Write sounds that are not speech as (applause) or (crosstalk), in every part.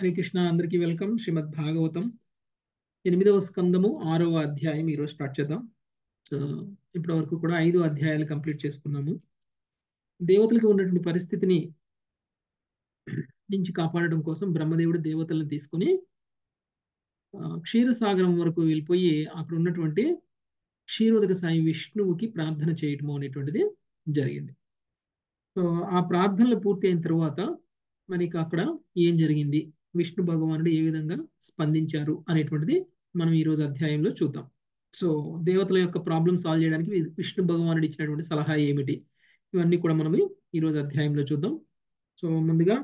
హరే కృష్ణ అందరికి వెల్కమ్. శ్రీమద్ భాగవతం ఎనిమిదవ స్కందము ఆరవ అధ్యాయం ఈరోజు స్టార్ట్ చేద్దాం. సో ఇప్పటి వరకు కూడా ఐదు అధ్యాయాలు కంప్లీట్ చేసుకున్నాము. దేవతలకు ఉన్నటువంటి పరిస్థితిని నుంచి కాపాడడం కోసం బ్రహ్మదేవుడు దేవతలను తీసుకుని క్షీరసాగరం వరకు వెళ్ళిపోయి అక్కడ ఉన్నటువంటి క్షీరోదక సాయి విష్ణువుకి ప్రార్థన చేయటము అనేటువంటిది జరిగింది. సో ఆ ప్రార్థనలు పూర్తి అయిన తర్వాత మనకి అక్కడ ఏం జరిగింది? విష్ణు భగవానుడు ఏ విధంగా స్పందించారు అనేటువంటిది మనం ఈ రోజు అధ్యాయంలో చూద్దాం. సో దేవతల యొక్క ప్రాబ్లమ్ సాల్వ్ చేయడానికి విష్ణు భగవానుడు ఇచ్చినటువంటి సలహా ఏమిటి? ఇవన్నీ కూడా మనం ఈ రోజు అధ్యాయంలో చూద్దాం. సో ముందుగా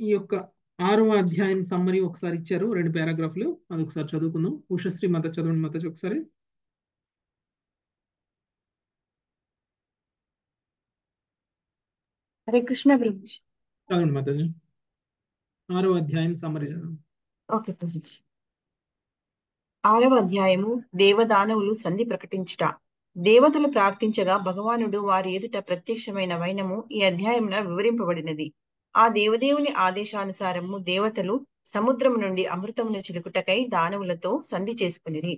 ఈ యొక్క ఆరవ అధ్యాయం సమ్మరీ ఒకసారి ఇచ్చారు. రెండు పారాగ్రాఫ్లు అది ఒకసారి చదువుకుందాం. ఉషశ్రీ మత చదవండి మత ఒకసారి. హరే కృష్ణ చదవండి మాతాజీ ఆరో అధ్యాయం సమ్మరీ ఓకే ప్రభుజీ ఆరవ అధ్యాయము దేవదానవులు సంధి ప్రకటించుట. దేవతలు ప్రార్థించగా భగవానుడు వారి ఎదుట ప్రత్యక్షమైన వైనము ఈ అధ్యాయంలో వివరింపబడినది. ఆ దేవదేవుని ఆదేశానుసారము దేవతలు సముద్రము నుండి అమృతమును చిలుకుటకై దానవులతో సంధి చేసుకునిరి.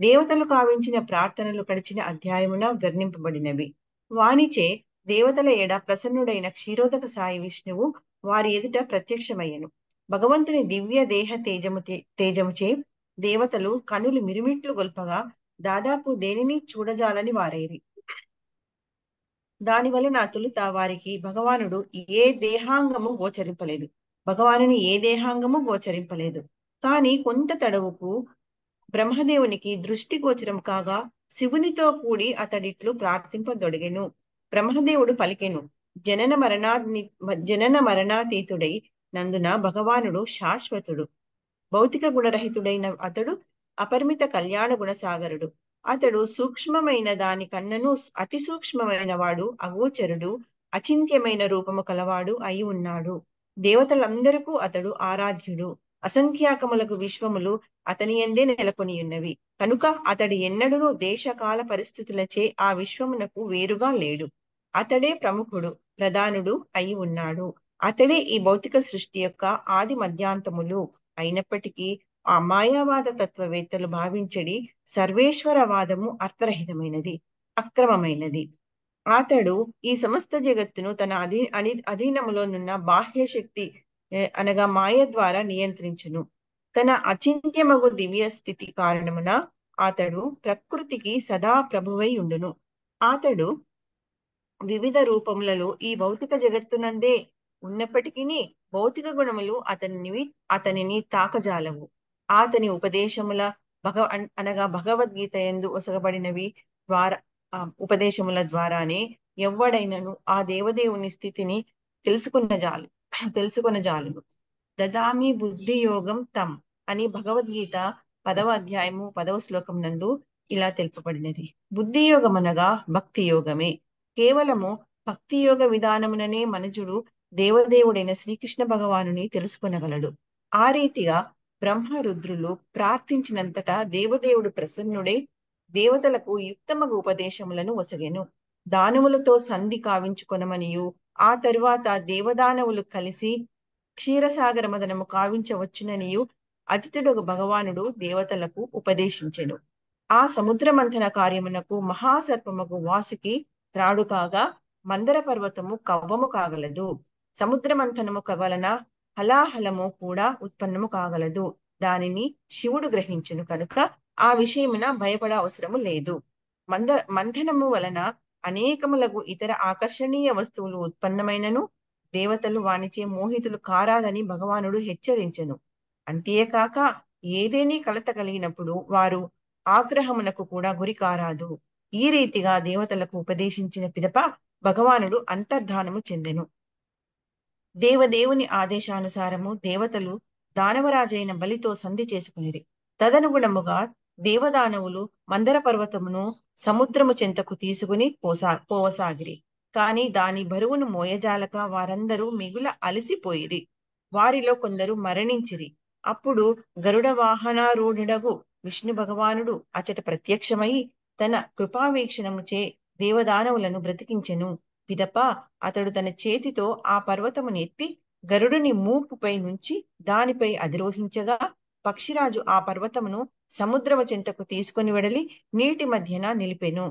దేవతలు కావించిన ప్రార్థనలు గడిచిన అధ్యాయమున వర్ణింపబడినవి. వానిచే దేవతల ఎడ ప్రసన్నుడైన క్షీరోదక సాయి విష్ణువు వారి ఎదుట ప్రత్యక్షమయ్యను. భగవంతుని దివ్య దేహ తేజము తేజముచే దేవతలు కనులు మిరుమిట్లు గొల్పగా దాదాపు దేనిని చూడజాలని వారేరి. దాని నా తొలుత వారికి భగవానుడు ఏ దేహాంగము గోచరింపలేదు. భగవానుని ఏ దేహాంగము గోచరింపలేదు. కాని కొంత తడవుకు బ్రహ్మదేవునికి దృష్టి గోచరం కాగా శివునితో కూడి అతడిట్లు ప్రార్థింపదొడిగెను బ్రహ్మదేవుడు పలికెను. జనన మరణాన్ని జనన మరణాతీతుడై నందున భగవానుడు శాశ్వతుడు. భౌతిక గుణరహితుడైన అతడు అపరిమిత కళ్యాణ గుణసాగరుడు. అతడు సూక్ష్మమైన దాని కన్నను అతి సూక్ష్మమైన వాడు అగోచరుడు అచింత్యమైన రూపము కలవాడు అయి ఉన్నాడు. దేవతలందరకు అతడు ఆరాధ్యుడు. అసంఖ్యాకములకు విశ్వములు అతని ఎందే నెలకొని ఉన్నవి. కనుక అతడు ఎన్నడూ దేశకాల పరిస్థితులచే ఆ విశ్వమునకు వేరుగా లేడు. అతడే ప్రముఖుడు ప్రధానుడు అయి ఉన్నాడు. అతడే ఈ భౌతిక సృష్టి యొక్క ఆది మధ్యాంతములు అయినప్పటికీ ఆ మాయావాద తత్వవేత్తలు భావించడి సర్వేశ్వరవాదము అర్థరహితమైనది అక్రమమైనది. అతడు ఈ సమస్త జగత్తును తన అధీ అని అధీనములోనున్న బాహ్య శక్తి అనగా మాయ ద్వారా నియంత్రించును. తన అచింత్యమగు దివ్య స్థితి కారణమున అతడు ప్రకృతికి సదా ప్రభువై ఉండును. అతడు వివిధ రూపములలో ఈ భౌతిక జగత్తునందే ఉన్నప్పటికీ భౌతిక గుణములు అతనిని అతనిని తాకజాలవు. అతని ఉపదేశముల భగ అనగా భగవద్గీత ఎందు ఒసగబడినవి ద్వారా ఉపదేశముల ద్వారానే ఎవ్వడైనను ఆ దేవదేవుని స్థితిని తెలుసుకున్న జాలు తెలుసుకున్న జాలును దదామి బుద్ధి యోగం తం అని భగవద్గీత పదవ అధ్యాయము పదవ శ్లోకం నందు ఇలా తెలుపబడినది. బుద్ధి యోగం అనగా భక్తి యోగమే కేవలము భక్తి యోగ విధానముననే మనుజుడు దేవదేవుడైన శ్రీకృష్ణ భగవానుని తెలుసుకొనగలడు. ఆ రీతిగా బ్రహ్మ రుద్రులు ప్రార్థించినంతటా దేవదేవుడు ప్రసన్నుడై దేవతలకు యుక్తమగు ఉపదేశములను ఒసగెను. దానవులతో సంధి కావించుకొనమనియు ఆ తరువాత దేవదానవులు కలిసి క్షీరసాగర మదనము కావించవచ్చుననియు అజితుడు భగవానుడు దేవతలకు ఉపదేశించెను. ఆ సముద్ర మంథన కార్యమునకు మహాసర్పముకు వాసుకి త్రాడు కాగా మందర పర్వతము కవ్వము కాగలదు. సముద్ర మంథనము వలన హలాహలము కూడా ఉత్పన్నము కాగలదు. దానిని శివుడు గ్రహించును కనుక ఆ విషయమున భయపడ అవసరము లేదు. మంద మంథనము వలన అనేకములకు ఇతర ఆకర్షణీయ వస్తువులు ఉత్పన్నమైనను దేవతలు వానిచే మోహితులు కారాదని భగవానుడు హెచ్చరించెను. అంతేకాక ఏదేని కలత కలిగినప్పుడు వారు ఆగ్రహమునకు కూడా గురి కారాదు ఈ రీతిగా దేవతలకు ఉపదేశించిన పిదప భగవానుడు అంతర్ధానము చెందెను. దేవదేవుని ఆదేశానుసారము దేవతలు దానవరాజైన బలితో సంధి చేసుకునిరి. తదనుగుణముగా దేవదానవులు మందర పర్వతమును సముద్రము చెంతకు తీసుకుని పోసా పోవసాగిరి. కాని దాని బరువును మోయజాలక వారందరూ మిగుల అలసిపోయిరి. వారిలో కొందరు మరణించిరి. అప్పుడు గరుడ వాహనారూఢుడగు విష్ణు భగవానుడు అచట ప్రత్యక్షమై తన కృపావీక్షణముచే దేవదానవులను బ్రతికించెను. పిదప అతడు తన చేతితో ఆ పర్వతమును ఎత్తి గరుడుని మూపుపై నుంచి దానిపై అధిరోహించగా పక్షిరాజు ఆ పర్వతమును సముద్రము చెంతకు తీసుకొని వెడలి నీటి మధ్యన నిలిపెను.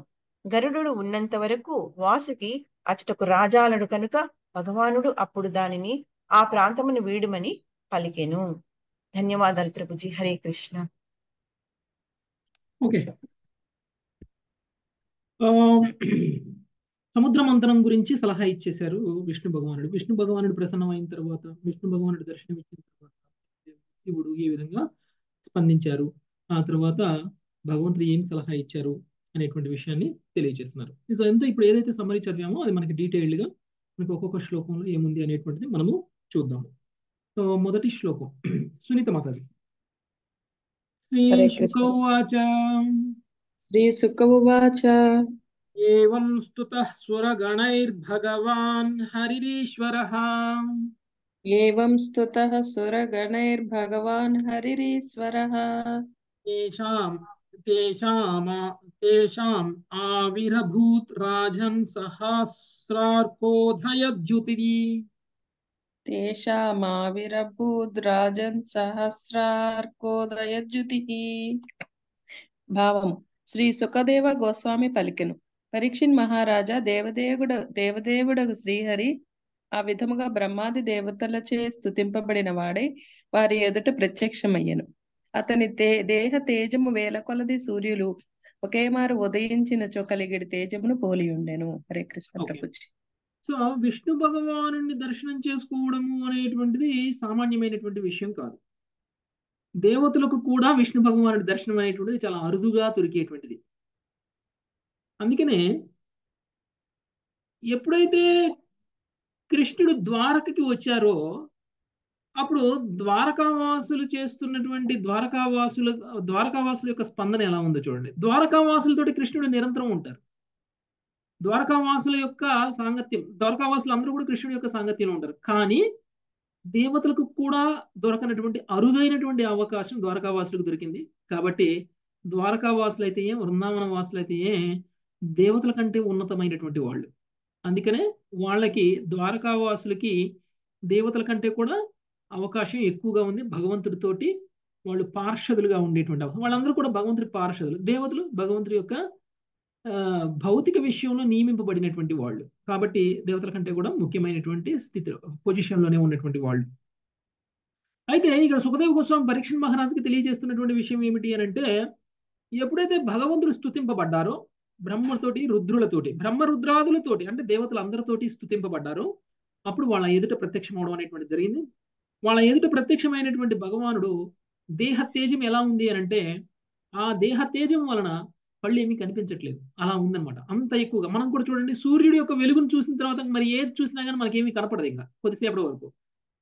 గరుడు ఉన్నంత వరకు వాసుకి అచ్చటకు రాజాలడు కనుక భగవానుడు అప్పుడు దానిని ఆ ప్రాంతమును వీడుమని పలికెను. ధన్యవాదాలు ప్రభుజీ. హరే కృష్ణ. ఓకే. సముద్ర మంతనం గురించి సలహా ఇచ్చేశారు విష్ణు భగవానుడు. విష్ణు భగవానుడు ప్రసన్నమైన తర్వాత విష్ణు భగవానుడు దర్శనం ఇచ్చిన తర్వాత శివుడు ఏ విధంగా స్పందించారు? ఆ తర్వాత భగవంతుడు ఏం సలహా ఇచ్చారు అనేటువంటి విషయాన్ని తెలియజేస్తున్నారు. సో అంతా ఇప్పుడు ఏదైతే సమ్మరీ చదివామో అది మనకి డీటెయిల్డ్గా మనకి ఒక్కొక్క శ్లోకంలో ఏముంది అనేటువంటిది మనము చూద్దాము. సో మొదటి శ్లోకం. సునీత మాతాజీ. శ్రీ. శుకౌవాచ. श्री सुखवाच एवं स्तुतः सुरगणैर्भगवान् हरिरीश्वरः। एवं स्तुतः सुरगणैर्भगवान् हरिरीश्वरः। तेषाम् तेषाम् तेषाम् आविरभूत् राजन् सहस्रार्कोधयद्युतिः तेषामाविरभूद् राजन् सहस्रार्कोदयद्युतिः भावम्। శ్రీ సుఖదేవ గోస్వామి పలికెను. పరీక్షిన్ మహారాజా దేవదేవుడు దేవదేవుడగు శ్రీహరి ఆ విధముగా బ్రహ్మాది దేవతలచే స్తుతింపబడిన వాడై వారి ఎదుట ప్రత్యక్షమయ్యను. అతని తే దేహ తేజము వేల కొలది సూర్యులు ఒకే మారు ఉదయించినచో కలిగిడి తేజమును పోలి ఉండెను హరే కృష్ణ. ప్రభుజీ. సో విష్ణు భగవాను దర్శనం చేసుకోవడము అనేటువంటిది సామాన్యమైనటువంటి విషయం కాదు. దేవతలకు కూడా విష్ణు భగవానుడి దర్శనం అనేటువంటిది చాలా అరుదుగా దొరికేటువంటిది. అందుకనే ఎప్పుడైతే కృష్ణుడు ద్వారకకి వచ్చారో అప్పుడు ద్వారకావాసులు చేస్తున్నటువంటి ద్వారకావాసుల ద్వారకావాసుల యొక్క స్పందన ఎలా ఉందో చూడండి. ద్వారకావాసులతోటి కృష్ణుడు నిరంతరం ఉంటారు. ద్వారకావాసుల యొక్క సాంగత్యం ద్వారకావాసులు అందరూ కూడా కృష్ణుడి యొక్క సాంగత్యంలో ఉంటారు. కానీ దేవతలకు కూడా దొరకనటువంటి అరుదైనటువంటి అవకాశం ద్వారకావాసులకు దొరికింది. కాబట్టి ద్వారకావాసులు అయితే ఏం వృందావన వాసులు అయితే ఏం దేవతల కంటే ఉన్నతమైనటువంటి వాళ్ళు. అందుకనే వాళ్ళకి ద్వారకావాసులకి దేవతల కంటే కూడా అవకాశం ఎక్కువగా ఉంది. భగవంతుడితోటి వాళ్ళు పార్షదులుగా ఉండేటువంటి వాళ్ళందరూ కూడా భగవంతుడి పార్షదులు. దేవతలు భగవంతుడి యొక్క భౌతిక విషయంలో నియమింపబడినటువంటి వాళ్ళు. కాబట్టి దేవతల కంటే కూడా ముఖ్యమైనటువంటి స్థితిలో పొజిషన్లోనే ఉన్నటువంటి వాళ్ళు. అయితే ఇక్కడ సుఖదేవ గోస్వామి పరీక్ష మహారాజుకి తెలియజేస్తున్నటువంటి విషయం ఏమిటి అని అంటే ఎప్పుడైతే భగవంతుడు స్తుతింపబడ్డారో బ్రహ్మతోటి రుద్రులతోటి బ్రహ్మ రుద్రాదులతోటి అంటే దేవతలందరితోటి స్థుతింపబడ్డారో అప్పుడు వాళ్ళ ఎదుట ప్రత్యక్షం అవడం అనేటువంటి జరిగింది. వాళ్ళ ఎదుట ప్రత్యక్షమైనటువంటి భగవానుడు దేహ తేజం ఎలా ఉంది అని అంటే ఆ దేహ తేజం వలన కళ్ళు ఏమీ కనిపించట్లేదు. అలా ఉందన్నమాట. అంత ఎక్కువగా. మనం కూడా చూడండి సూర్యుడి యొక్క వెలుగును చూసిన తర్వాత మరి ఏది చూసినా కానీ మనకేమీ కనపడదు ఇంకా కొద్దిసేపటి వరకు.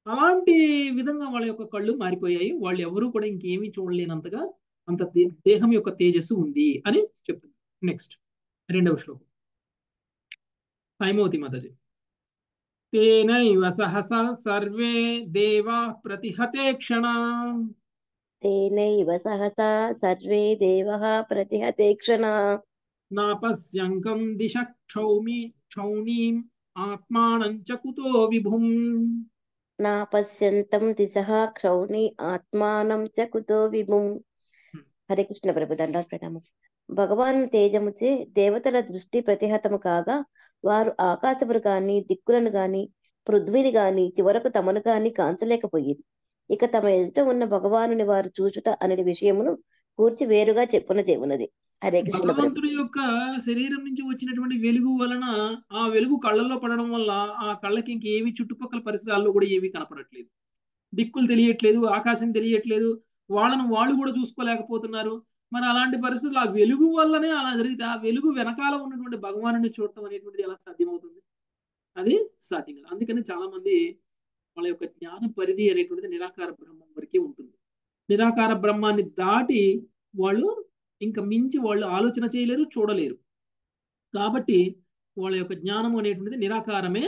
అలాంటి విధంగా వాళ్ళ యొక్క కళ్ళు మారిపోయాయి. వాళ్ళు ఎవరూ కూడా ఇంకేమీ చూడలేనంతగా అంత దేహం యొక్క తేజస్సు ఉంది అని చెప్తుంది నెక్స్ట్ రెండవ శ్లోకం. హైమవతి మాతాజీ. తేనైవ సహస సర్వే దేవా ప్రతిహతే క్షణ. తేనైవ సహసా సర్వే దేవ ప్రతిహతే క్షణా నాపశ్యంకం దిశ క్షౌమి క్షౌణీం ఆత్మానం చ కుతో విభుం నాపశ్యంతం దిశ క్షౌణి ఆత్మానం చ కుతో విభుం హరే కృష్ణ ప్రభు దండాలు భగవాన్ తేజముచే దేవతల దృష్టి ప్రతిహతము కాగా వారు ఆకాశమును గాని దిక్కులను గాని పృథ్వీని గాని చివరకు తమను గాని కాంచలేకపోయింది. ఇక తమ ఎదుట ఉన్న భగవానుని వారు చూచుట అనే విషయమును కూర్చి వేరుగా చెప్పున ఉన్నది హరే కృష్ణ భగవంతుడి యొక్క శరీరం నుంచి వచ్చినటువంటి వెలుగు వలన ఆ వెలుగు కళ్ళల్లో పడడం వల్ల ఆ కళ్ళకి ఇంకేవి చుట్టుపక్కల పరిసరాల్లో కూడా ఏవి కనపడట్లేదు. దిక్కులు తెలియట్లేదు ఆకాశం తెలియట్లేదు వాళ్ళను వాళ్ళు కూడా చూసుకోలేకపోతున్నారు. మరి అలాంటి పరిస్థితులు ఆ వెలుగు వల్లనే అలా జరిగితే ఆ వెలుగు వెనకాల ఉన్నటువంటి భగవానుని చూడటం అనేటువంటిది ఎలా సాధ్యమవుతుంది? అది సాధ్యం కాదు. అందుకని చాలా మంది వాళ్ళ యొక్క జ్ఞాన పరిధి అనేటువంటిది నిరాకార బ్రహ్మం వరకే ఉంటుంది. నిరాకార బ్రహ్మాన్ని దాటి వాళ్ళు ఇంకా మించి వాళ్ళు ఆలోచన చేయలేరు చూడలేరు. కాబట్టి వాళ్ళ యొక్క జ్ఞానము అనేటువంటిది నిరాకారమే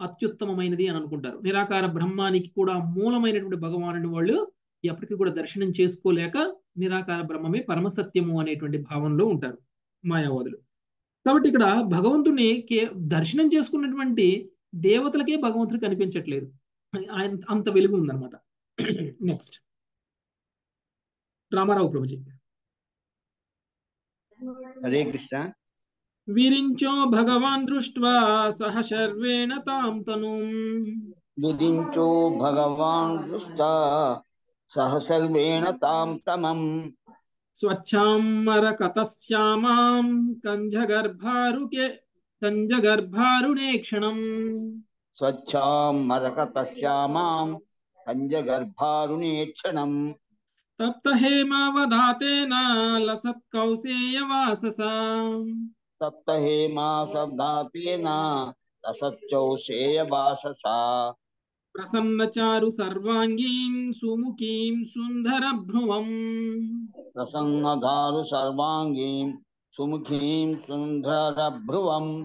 అత్యుత్తమమైనది అని అనుకుంటారు. నిరాకార బ్రహ్మానికి కూడా మూలమైనటువంటి భగవానుని వాళ్ళు ఎప్పటికీ కూడా దర్శనం చేసుకోలేక నిరాకార బ్రహ్మమే పరమసత్యము అనేటువంటి భావంలో ఉంటారు మాయావాదులు. కాబట్టి ఇక్కడ భగవంతుని కే దర్శనం చేసుకున్నటువంటి దేవతలకే భగవంతుడు కనిపించట్లేదు. ఆయన అంత వెలుగు ఉందన్నమాట. నెక్స్ట్ రామారావు ప్రభుజీ. హరే కృష్ణ. విరించో భగవాన్ దృష్ట్వా సహ శర్వేణ తాం తను. విరించో భగవాన్ దృష్ట సహసర్వేణ తాం తమం. స్వచ్ఛామరకతశ్యామాం కంజగర్భారుకే కంజగర్భారుణే క్షణం. स्वच्छां मरकतश्यामां पञ्जगर्भारुणेक्षणम् तप्त हेमावधातेन लसत्कौसेयवाससा तप्त हेमा शब्दातेन लसत्कौसेयवाससा। प्रसन्नचारु सर्वाङ्गीं सुमुखीं सुन्दरभ्रुवम्। प्रसन्नधारु सर्वाङ्गीं सुमुखीं सुन्दरभ्रुवम्।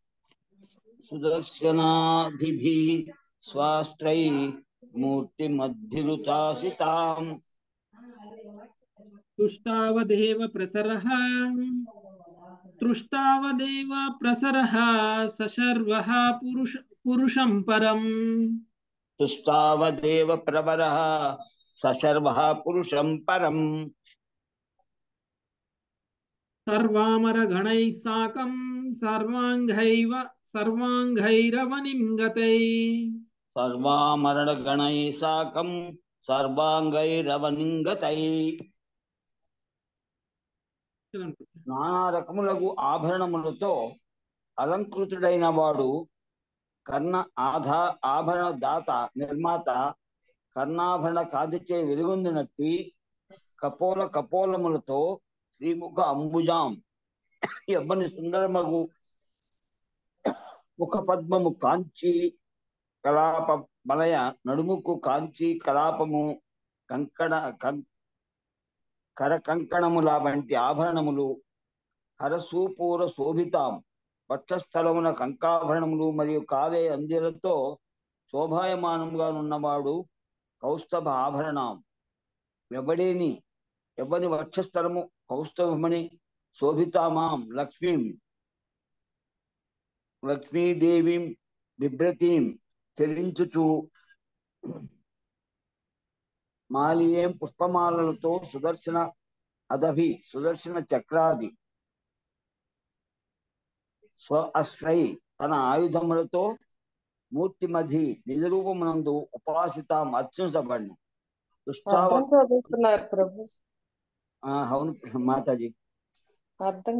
सुदर्शनाभिः मूर्ति मूर्तिमद्धिरुतासिताम् तुष्टावदेव प्रसरः। तुष्टावदेव प्रसरः सशर्वः पुरुष पुरुषं परम। तुष्टावदेव प्रवरः सशर्वः पुरुषं परम्। सर्वामरगणैः साकं सर्वाङ्गैव సర్వాంగైరవనింగతై. పురుషం పరం సర్వామరణగణై సాకం సర్వాంగైరవనింగతై. నానా రకములకు ఆభరణములతో అలంకృతుడైన వాడు కర్ణ ఆధా ఆభరణ దాత నిర్మాత కర్ణాభరణ కాదిచే వెలుగొందినట్టి కపోల కపోలములతో శ్రీముఖ అంబుజాం. ఎవ్వని సుందరమగు ముఖ పద్మము కాంచి కలాప బలయ నడుముకు కాంచి కలాపము కంకణ కం- కర కంకణముల వంటి ఆభరణములు హరసూపూర శోభితాం వక్షస్థలమున కంకాభరణములు మరియు కావే అందిలతో శోభాయమానంగా ఉన్నవాడు కౌస్తభ ఆభరణం. ఎవడేని? ఎవని వక్షస్థలము కౌస్తభమని శోభితామాం లక్ష్మీం. లక్ష్మీదేవిం బిభ్రతీం చెల్లించుచు మాలియేం పుష్పమాలలతో సుదర్శన అదభి సుదర్శన చక్రాది. స్వ అశ్రై తన ఆయుధములతో మూర్తిమధి నిజరూపమునందు ఉపాసితాం అర్చించబడిన దుష్టావ అవును మాతాజీ. అర్థం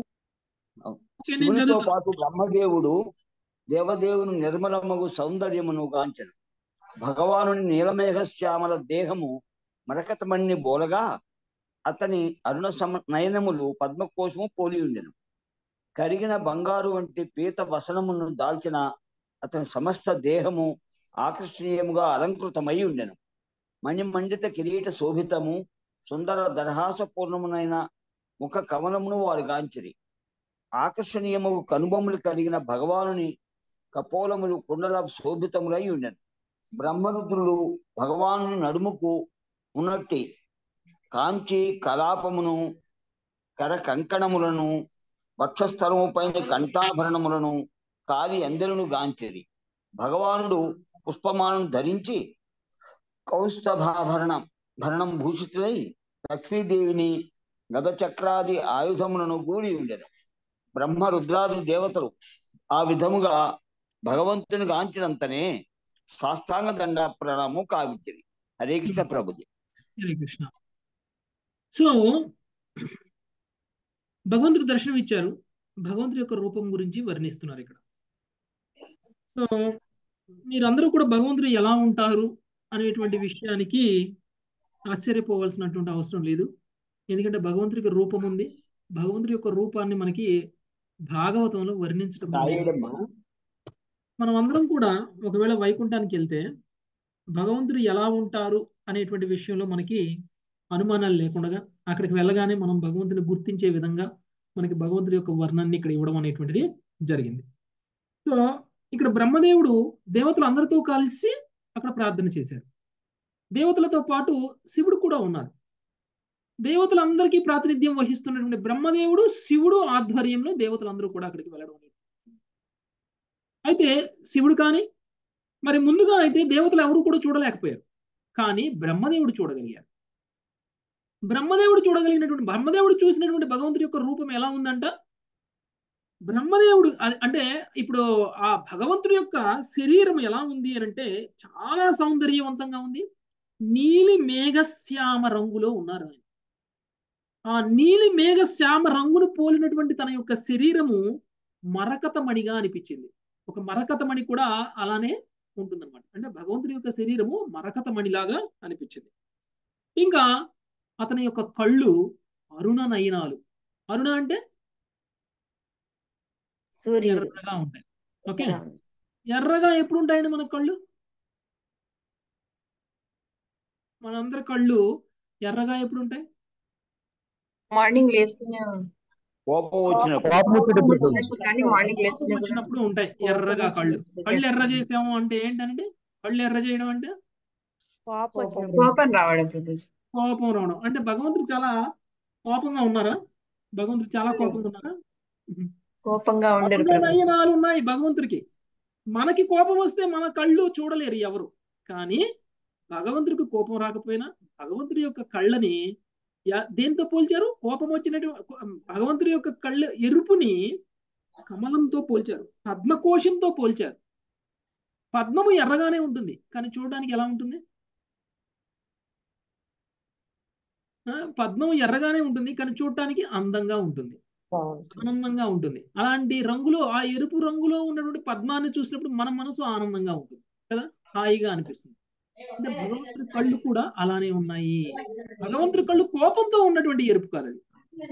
శివునితో. పాటు బ్రహ్మదేవుడు దేవదేవుని నిర్మలమగు సౌందర్యమును గాంచెను. భగవాను నీలమేఘ శ్యామల దేహము మరకతమణ్ణి బోలగా అతని అరుణ సమ నయనములు పద్మకోశము పోలి ఉండెను. కరిగిన బంగారు వంటి పీత వసనమును దాల్చిన అతని సమస్త దేహము ఆకర్షణీయముగా అలంకృతమై ఉండెను. మణిమండిత కిరీట శోభితము సుందర దర్హాసపూర్ణమునైన ముఖ కమలమును వారు గాంచిరి. ఆకర్షణీయము కనుబొమ్మలు కలిగిన భగవానుని కపోలములు కుండల శోభితములై ఉండను బ్రహ్మరుద్రులు భగవాను నడుముకు ఉన్నట్టి కాంచి కలాపమును కర కంకణములను వక్షస్థలము పైన కంఠాభరణములను కాలి అందరును గాంచిరి భగవానుడు పుష్పమాలను ధరించి కౌస్తభాభరణం భరణం భూషితులై లక్ష్మీదేవిని గదచక్రాది ఆయుధములను కూడి ఉండెను. బ్రహ్మ రుద్రాది దేవతలు ఆ విధముగా భగవంతుని గాంచినంతనే సాష్టాంగ దండ ప్రణామం కావించింది. హరే కృష్ణ ప్రభుజీ. హరే కృష్ణ. సో భగవంతుడు దర్శనం ఇచ్చారు. భగవంతుడి యొక్క రూపం గురించి వర్ణిస్తున్నారు ఇక్కడ. సో మీరందరూ కూడా భగవంతుడు ఎలా ఉంటారు అనేటువంటి విషయానికి ఆశ్చర్యపోవాల్సినటువంటి అవసరం లేదు. ఎందుకంటే భగవంతుడికి రూపం ఉంది. భగవంతుడి యొక్క రూపాన్ని మనకి భాగవతంలో వర్ణించడం. మనం అందరం కూడా ఒకవేళ వైకుంఠానికి వెళ్తే భగవంతుడు ఎలా ఉంటారు అనేటువంటి విషయంలో మనకి అనుమానాలు లేకుండా అక్కడికి వెళ్ళగానే మనం భగవంతుని గుర్తించే విధంగా మనకి భగవంతుడి యొక్క వర్ణాన్ని ఇక్కడ ఇవ్వడం అనేటువంటిది జరిగింది. సో ఇక్కడ బ్రహ్మదేవుడు దేవతలు అందరితో కలిసి అక్కడ ప్రార్థన చేశారు. దేవతలతో పాటు శివుడు కూడా ఉన్నారు. దేవతలందరికీ ప్రాతినిధ్యం వహిస్తున్నటువంటి బ్రహ్మదేవుడు శివుడు ఆధ్వర్యంలో దేవతలందరూ కూడా అక్కడికి వెళ్ళడం అయితే శివుడు కానీ మరి ముందుగా అయితే దేవతలు ఎవరు కూడా చూడలేకపోయారు. కానీ బ్రహ్మదేవుడు చూడగలిగారు. బ్రహ్మదేవుడు చూడగలిగినటువంటి బ్రహ్మదేవుడు చూసినటువంటి భగవంతుడి యొక్క రూపం ఎలా ఉందంట? బ్రహ్మదేవుడు అంటే ఇప్పుడు ఆ భగవంతుడి యొక్క శరీరం ఎలా ఉంది అని అంటే చాలా సౌందర్యవంతంగా ఉంది. నీలి మేఘశ్యామ రంగులో ఉన్నారు ఆయన. ఆ నీలి మేఘశ్యామ రంగును పోలినటువంటి తన యొక్క శరీరము మరకతమణిగా అనిపించింది. ఒక మరకతమణి కూడా అలానే ఉంటుందన్నమాట. అంటే భగవంతుడి యొక్క శరీరము మరకతమణిలాగా అనిపించింది. ఇంకా అతని యొక్క కళ్ళు అరుణ నయనాలు అరుణ అంటే? ఎర్రగా ఉంటాయి. ఓకే. ఎర్రగా ఎప్పుడు ఉంటాయండి మన కళ్ళు? మనందరి కళ్ళు ఎర్రగా ఎప్పుడు ఉంటాయి? మార్నింగ్ లేస్తూనే కోపం వచ్చినప్పుడు. కోపం వచ్చేటప్పుడు వచ్చినప్పుడు కానీ మార్నింగ్ లేస్తూనే వచ్చినప్పుడు ఉంటాయి ఎర్రగా కళ్ళు. కళ్ళు ఎర్ర చేసాము అంటే ఏంటంటే కళ్ళు ఎర్ర చేయడం అంటే? కోపం రావడం ప్రభుజీ కోపం రావడం. అంటే భగవంతుడు చాలా కోపంగా ఉన్నారా? భగవంతుడు చాలా కోపంగా ఉన్నారా. కోపంగా ఉండరు అరుణ ప్రభుజీ నయనాలు ఉన్నాయి భగవంతుడికి. మనకి కోపం వస్తే మన కళ్ళు చూడలేరు ఎవరు. కానీ భగవంతుడికి కోపం రాకపోయినా భగవంతుడి యొక్క కళ్ళని దేంతో పోల్చారు? కోపం వచ్చినట్టు భగవంతుడి యొక్క కళ్ళ ఎరుపుని కమలంతో పోల్చారు. పద్మకోశంతో పోల్చారు. పద్మము ఎర్రగానే ఉంటుంది. కానీ చూడడానికి ఎలా ఉంటుంది? పద్మము ఎర్రగానే ఉంటుంది. కానీ చూడటానికి అందంగా ఉంటుంది. ఆనందంగా ఉంటుంది. అలాంటి రంగులో ఆ ఎరుపు రంగులో ఉన్నటువంటి పద్మాన్ని చూసినప్పుడు మన మనసు ఆనందంగా ఉంటుంది. కదా? హాయిగా అనిపిస్తుంది. భగవంతుడి కళ్ళు కూడా అలానే ఉన్నాయి. భగవంతుడి కళ్ళు కోపంతో ఉన్నటువంటి ఎరుపు కాదు అది.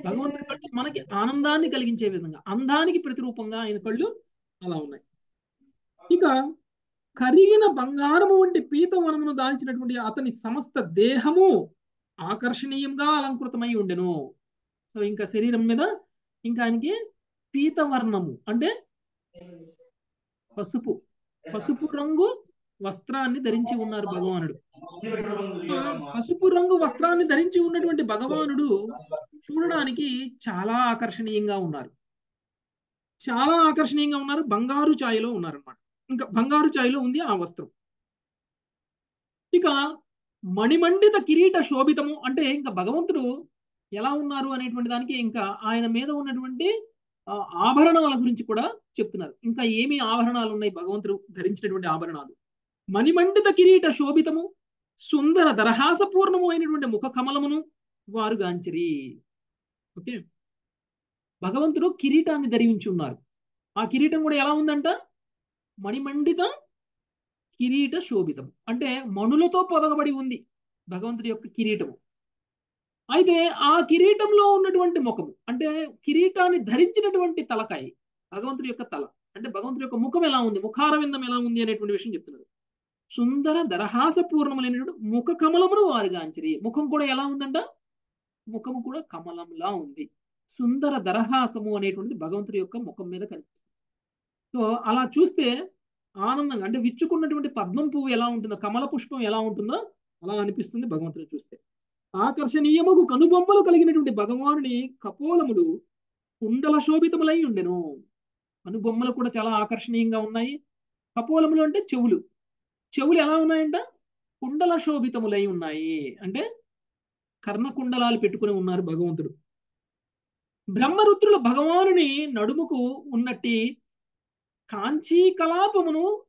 భగవంతుడి కళ్ళు మనకి ఆనందాన్ని కలిగించే విధంగా అందానికి ప్రతిరూపంగా ఆయన కళ్ళు అలా ఉన్నాయి. ఇక కరిగిన బంగారము వంటి పీతవనమును దాల్చినటువంటి అతని సమస్త దేహము ఆకర్షణీయంగా అలంకృతమై ఉండెను. సో ఇంకా శరీరం మీద ఇంకా ఆయనకి పీతవర్ణము అంటే పసుపు. పసుపు రంగు వస్త్రాన్ని ధరించి ఉన్నారు భగవానుడు. పసుపు రంగు వస్త్రాన్ని ధరించి ఉన్నటువంటి భగవానుడు చూడడానికి చాలా ఆకర్షణీయంగా ఉన్నారు. చాలా ఆకర్షణీయంగా ఉన్నారు. బంగారు ఛాయలో ఉన్నారన్నమాట. ఇంకా బంగారు ఛాయలో ఉంది ఆ వస్త్రం. ఇక మణిమండిత కిరీట శోభితము అంటే ఇంకా భగవంతుడు ఎలా ఉన్నారు అనేటువంటి దానికి ఇంకా ఆయన మీద ఉన్నటువంటి ఆభరణాల గురించి కూడా చెప్తున్నారు. ఇంకా ఏమి ఆభరణాలు ఉన్నాయి? భగవంతుడు ధరించినటువంటి ఆభరణాలు. మణిమండిత కిరీట శోభితము సుందర దరహాసపూర్ణము అయినటువంటి ముఖ కమలమును వారు గాంచిరి. ఓకే? భగవంతుడు కిరీటాన్ని ధరించి ఉన్నారు ఆ కిరీటం కూడా ఎలా ఉందంట? మణిమండిత కిరీట శోభితం అంటే మణులతో పొదగబడి ఉంది భగవంతుడి యొక్క కిరీటము. అయితే ఆ కిరీటంలో ఉన్నటువంటి ముఖము అంటే కిరీటాన్ని ధరించినటువంటి తలకాయ భగవంతుడి యొక్క తల అంటే భగవంతుడి యొక్క ముఖం ఎలా ఉంది? ముఖారవిందం ఎలా ఉంది అనేటువంటి విషయం చెప్తున్నారు. సుందర దరహాసపూర్ణములైనటువంటి ముఖ కమలమును వారు గాంచిరి ముఖం కూడా ఎలా ఉందంట? ముఖము కూడా కమలంలా ఉంది. సుందర దరహాసము అనేటువంటిది భగవంతుడి యొక్క ముఖం మీద కనిపిస్తుంది. సో అలా చూస్తే ఆనందంగా అంటే విచ్చుకున్నటువంటి పద్మం పువ్వు ఎలా ఉంటుందో కమల పుష్పం ఎలా ఉంటుందో అలా అనిపిస్తుంది భగవంతుని చూస్తే. ఆకర్షణీయముకు కనుబొమ్మలు కలిగినటువంటి భగవానుని కపోలములు కుండల శోభితములై ఉండెను. కనుబొమ్మలు కూడా చాలా ఆకర్షణీయంగా ఉన్నాయి. కపోలములు అంటే చెవులు. చెవులు ఎలా ఉన్నాయంట? కుండల శోభితములై ఉన్నాయి. అంటే కర్ణకుండలాలు పెట్టుకుని ఉన్నారు భగవంతుడు. బ్రహ్మరుద్రుల భగవానుని నడుముకు ఉన్నట్టి కాంచీ కలాపమును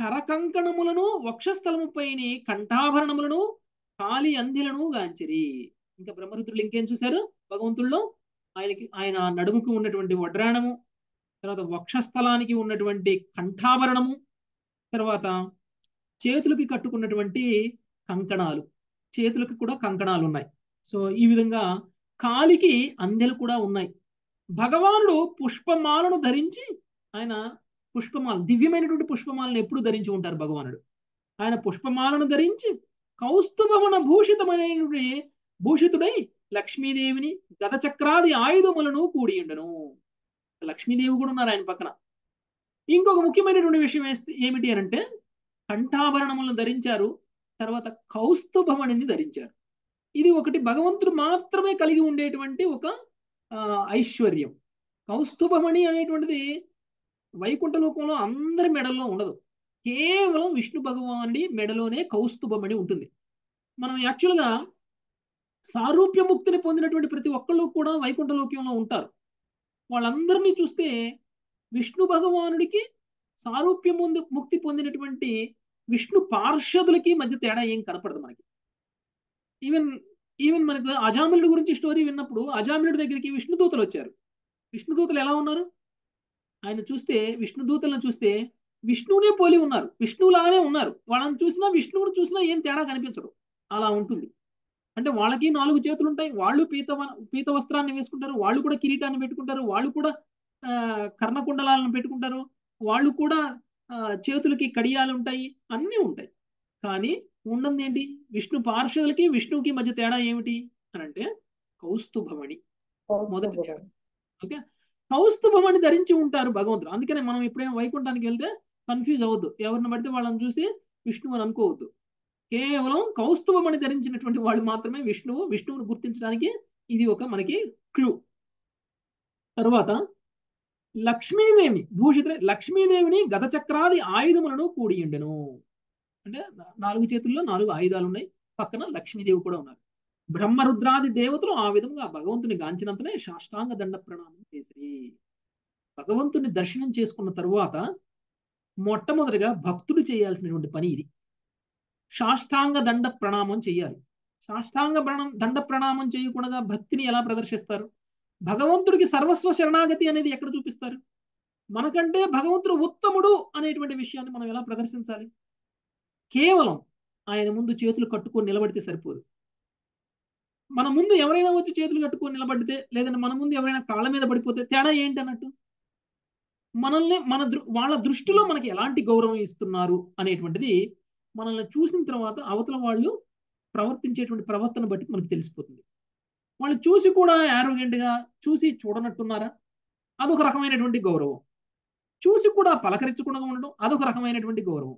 కరకంకణములను వక్షస్థలముపైని కంఠాభరణములను కాలి అందిలను గాంచిరి. ఇంకా బ్రహ్మరుద్రులు ఇంకేం చూశారు? భగవంతుల్లో ఆయనకి ఆయన నడుముకు ఉన్నటువంటి వడ్రాణము తర్వాత వక్షస్థలానికి ఉన్నటువంటి కంఠాభరణము తర్వాత చేతులకి కట్టుకున్నటువంటి కంకణాలు. చేతులకి కూడా కంకణాలు ఉన్నాయి. సో ఈ విధంగా కాలికి అందెలు కూడా ఉన్నాయి. భగవానుడు పుష్పమాలను ధరించి ఆయన పుష్పమాల దివ్యమైనటువంటి పుష్పమాలను ఎప్పుడు ధరించి ఉంటారు భగవానుడు? ఆయన పుష్పమాలను ధరించి కౌస్తుభవన భూషితమైనటువంటి భూషితుడై లక్ష్మీదేవిని గతచక్రాది ఆయుధములను కూడి ఉండను. లక్ష్మీదేవి కూడా ఉన్నారు ఆయన పక్కన. ఇంకొక ముఖ్యమైనటువంటి విషయం ఏమిటి అని అంటే కంఠాభరణములను ధరించారు తర్వాత కౌస్తుభమణిని ధరించారు. ఇది ఒకటి భగవంతుడు మాత్రమే కలిగి ఉండేటువంటి ఒక ఐశ్వర్యం. కౌస్తుభమణి అనేటువంటిది వైకుంఠ లోకంలో అందరి మెడల్లో ఉండదు. కేవలం విష్ణు భగవానుడి మెడలోనే కౌస్తుభమణి ఉంటుంది. మనం యాక్చువల్గా సారూప్య ముక్తిని పొందినటువంటి ప్రతి ఒక్కళ్ళు కూడా వైకుంఠ లోకంలో ఉంటారు. వాళ్ళందరినీ చూస్తే విష్ణు భగవానుడికి సారూప్య ముందు ముక్తి పొందినటువంటి విష్ణు పార్షదులకి మధ్య తేడా ఏం కనపడదు మనకి. ఈవెన్ ఈవెన్ మనకు అజామిలుడి గురించి స్టోరీ విన్నప్పుడు అజామిలుడి దగ్గరికి విష్ణుదూతలు వచ్చారు. విష్ణుదూతలు ఎలా ఉన్నారు? ఆయన చూస్తే విష్ణుదూతలను చూస్తే విష్ణువునే పోలి ఉన్నారు. విష్ణువులాగానే ఉన్నారు. వాళ్ళని చూసినా విష్ణువుని చూసినా ఏం తేడా కనిపించదు. అలా ఉంటుంది. అంటే వాళ్ళకి నాలుగు చేతులు ఉంటాయి వాళ్ళు పీత పీత వస్త్రాన్ని వేసుకుంటారు. వాళ్ళు కూడా కిరీటాన్ని పెట్టుకుంటారు. వాళ్ళు కూడా కర్ణకుండలాలను పెట్టుకుంటారు. వాళ్ళు కూడా చేతులకి కడియాలు ఉంటాయి అన్నీ ఉంటాయి. కానీ ఉన్నది ఏంటి? విష్ణు పార్షదులకి విష్ణువుకి మధ్య తేడా ఏమిటి? అని అంటే కౌస్తుభమణి. మొదటి తేడా. ఓకే? కౌస్తుభమణి ధరించి ఉంటారు భగవంతుడు. అందుకనే మనం ఎప్పుడైనా వైకుంఠానికి వెళ్తే కన్ఫ్యూజ్ అవ్వద్దు. ఎవరిని పడితే వాళ్ళని చూసి విష్ణువు అని అనుకోవద్దు. కేవలం కౌస్తుభమణి ధరించినటువంటి వాళ్ళు మాత్రమే విష్ణువు విష్ణువుని గుర్తించడానికి ఇది ఒక మనకి క్లూ. తరువాత లక్ష్మీదేవి భూషిత్ర లక్ష్మీదేవిని గతచక్రాది ఆయుధములను కూడియుండెను అంటే నాలుగు చేతుల్లో నాలుగు ఆయుధాలు ఉన్నాయి పక్కన లక్ష్మీదేవి కూడా ఉన్నారు. బ్రహ్మరుద్రాది దేవతలు ఆ విధంగా భగవంతుని గాంచినంతనే సాష్టాంగ దండ ప్రణామం చేసిరి. భగవంతుని దర్శనం చేసుకున్న తరువాత మొట్టమొదటిగా భక్తుడు చేయాల్సినటువంటి పని ఇది. సాష్టాంగ దండ ప్రణామం చేయాలి. సాష్టాంగ దండ ప్రణామం చేయకుండా భక్తిని ఎలా ప్రదర్శిస్తారు? భగవంతుడికి సర్వస్వ శరణాగతి అనేది ఎక్కడ చూపిస్తారు? మనకంటే భగవంతుడు ఉత్తముడు అనేటువంటి విషయాన్ని మనం ఎలా ప్రదర్శించాలి? కేవలం ఆయన ముందు చేతులు కట్టుకొని నిలబడితే సరిపోదు. మన ముందు ఎవరైనా వచ్చి చేతులు కట్టుకొని నిలబడితే లేదంటే మన ముందు ఎవరైనా కాళ్ళ మీద పడిపోతే తేడా ఏంటి అన్నట్టు? మనల్ని మన వాళ్ళ దృష్టిలో మనకి ఎలాంటి గౌరవం ఇస్తున్నారు అనేటువంటిది మనల్ని చూసిన తర్వాత అవతల వాళ్ళు ప్రవర్తించేటువంటి ప్రవర్తన బట్టి మనకు తెలిసిపోతుంది. వాళ్ళు చూసి కూడా గా చూసి చూడనట్టున్నారా? అదొక రకమైనటువంటి గౌరవం. చూసి కూడా పలకరించకుండా ఉండడం అదొక రకమైనటువంటి గౌరవం.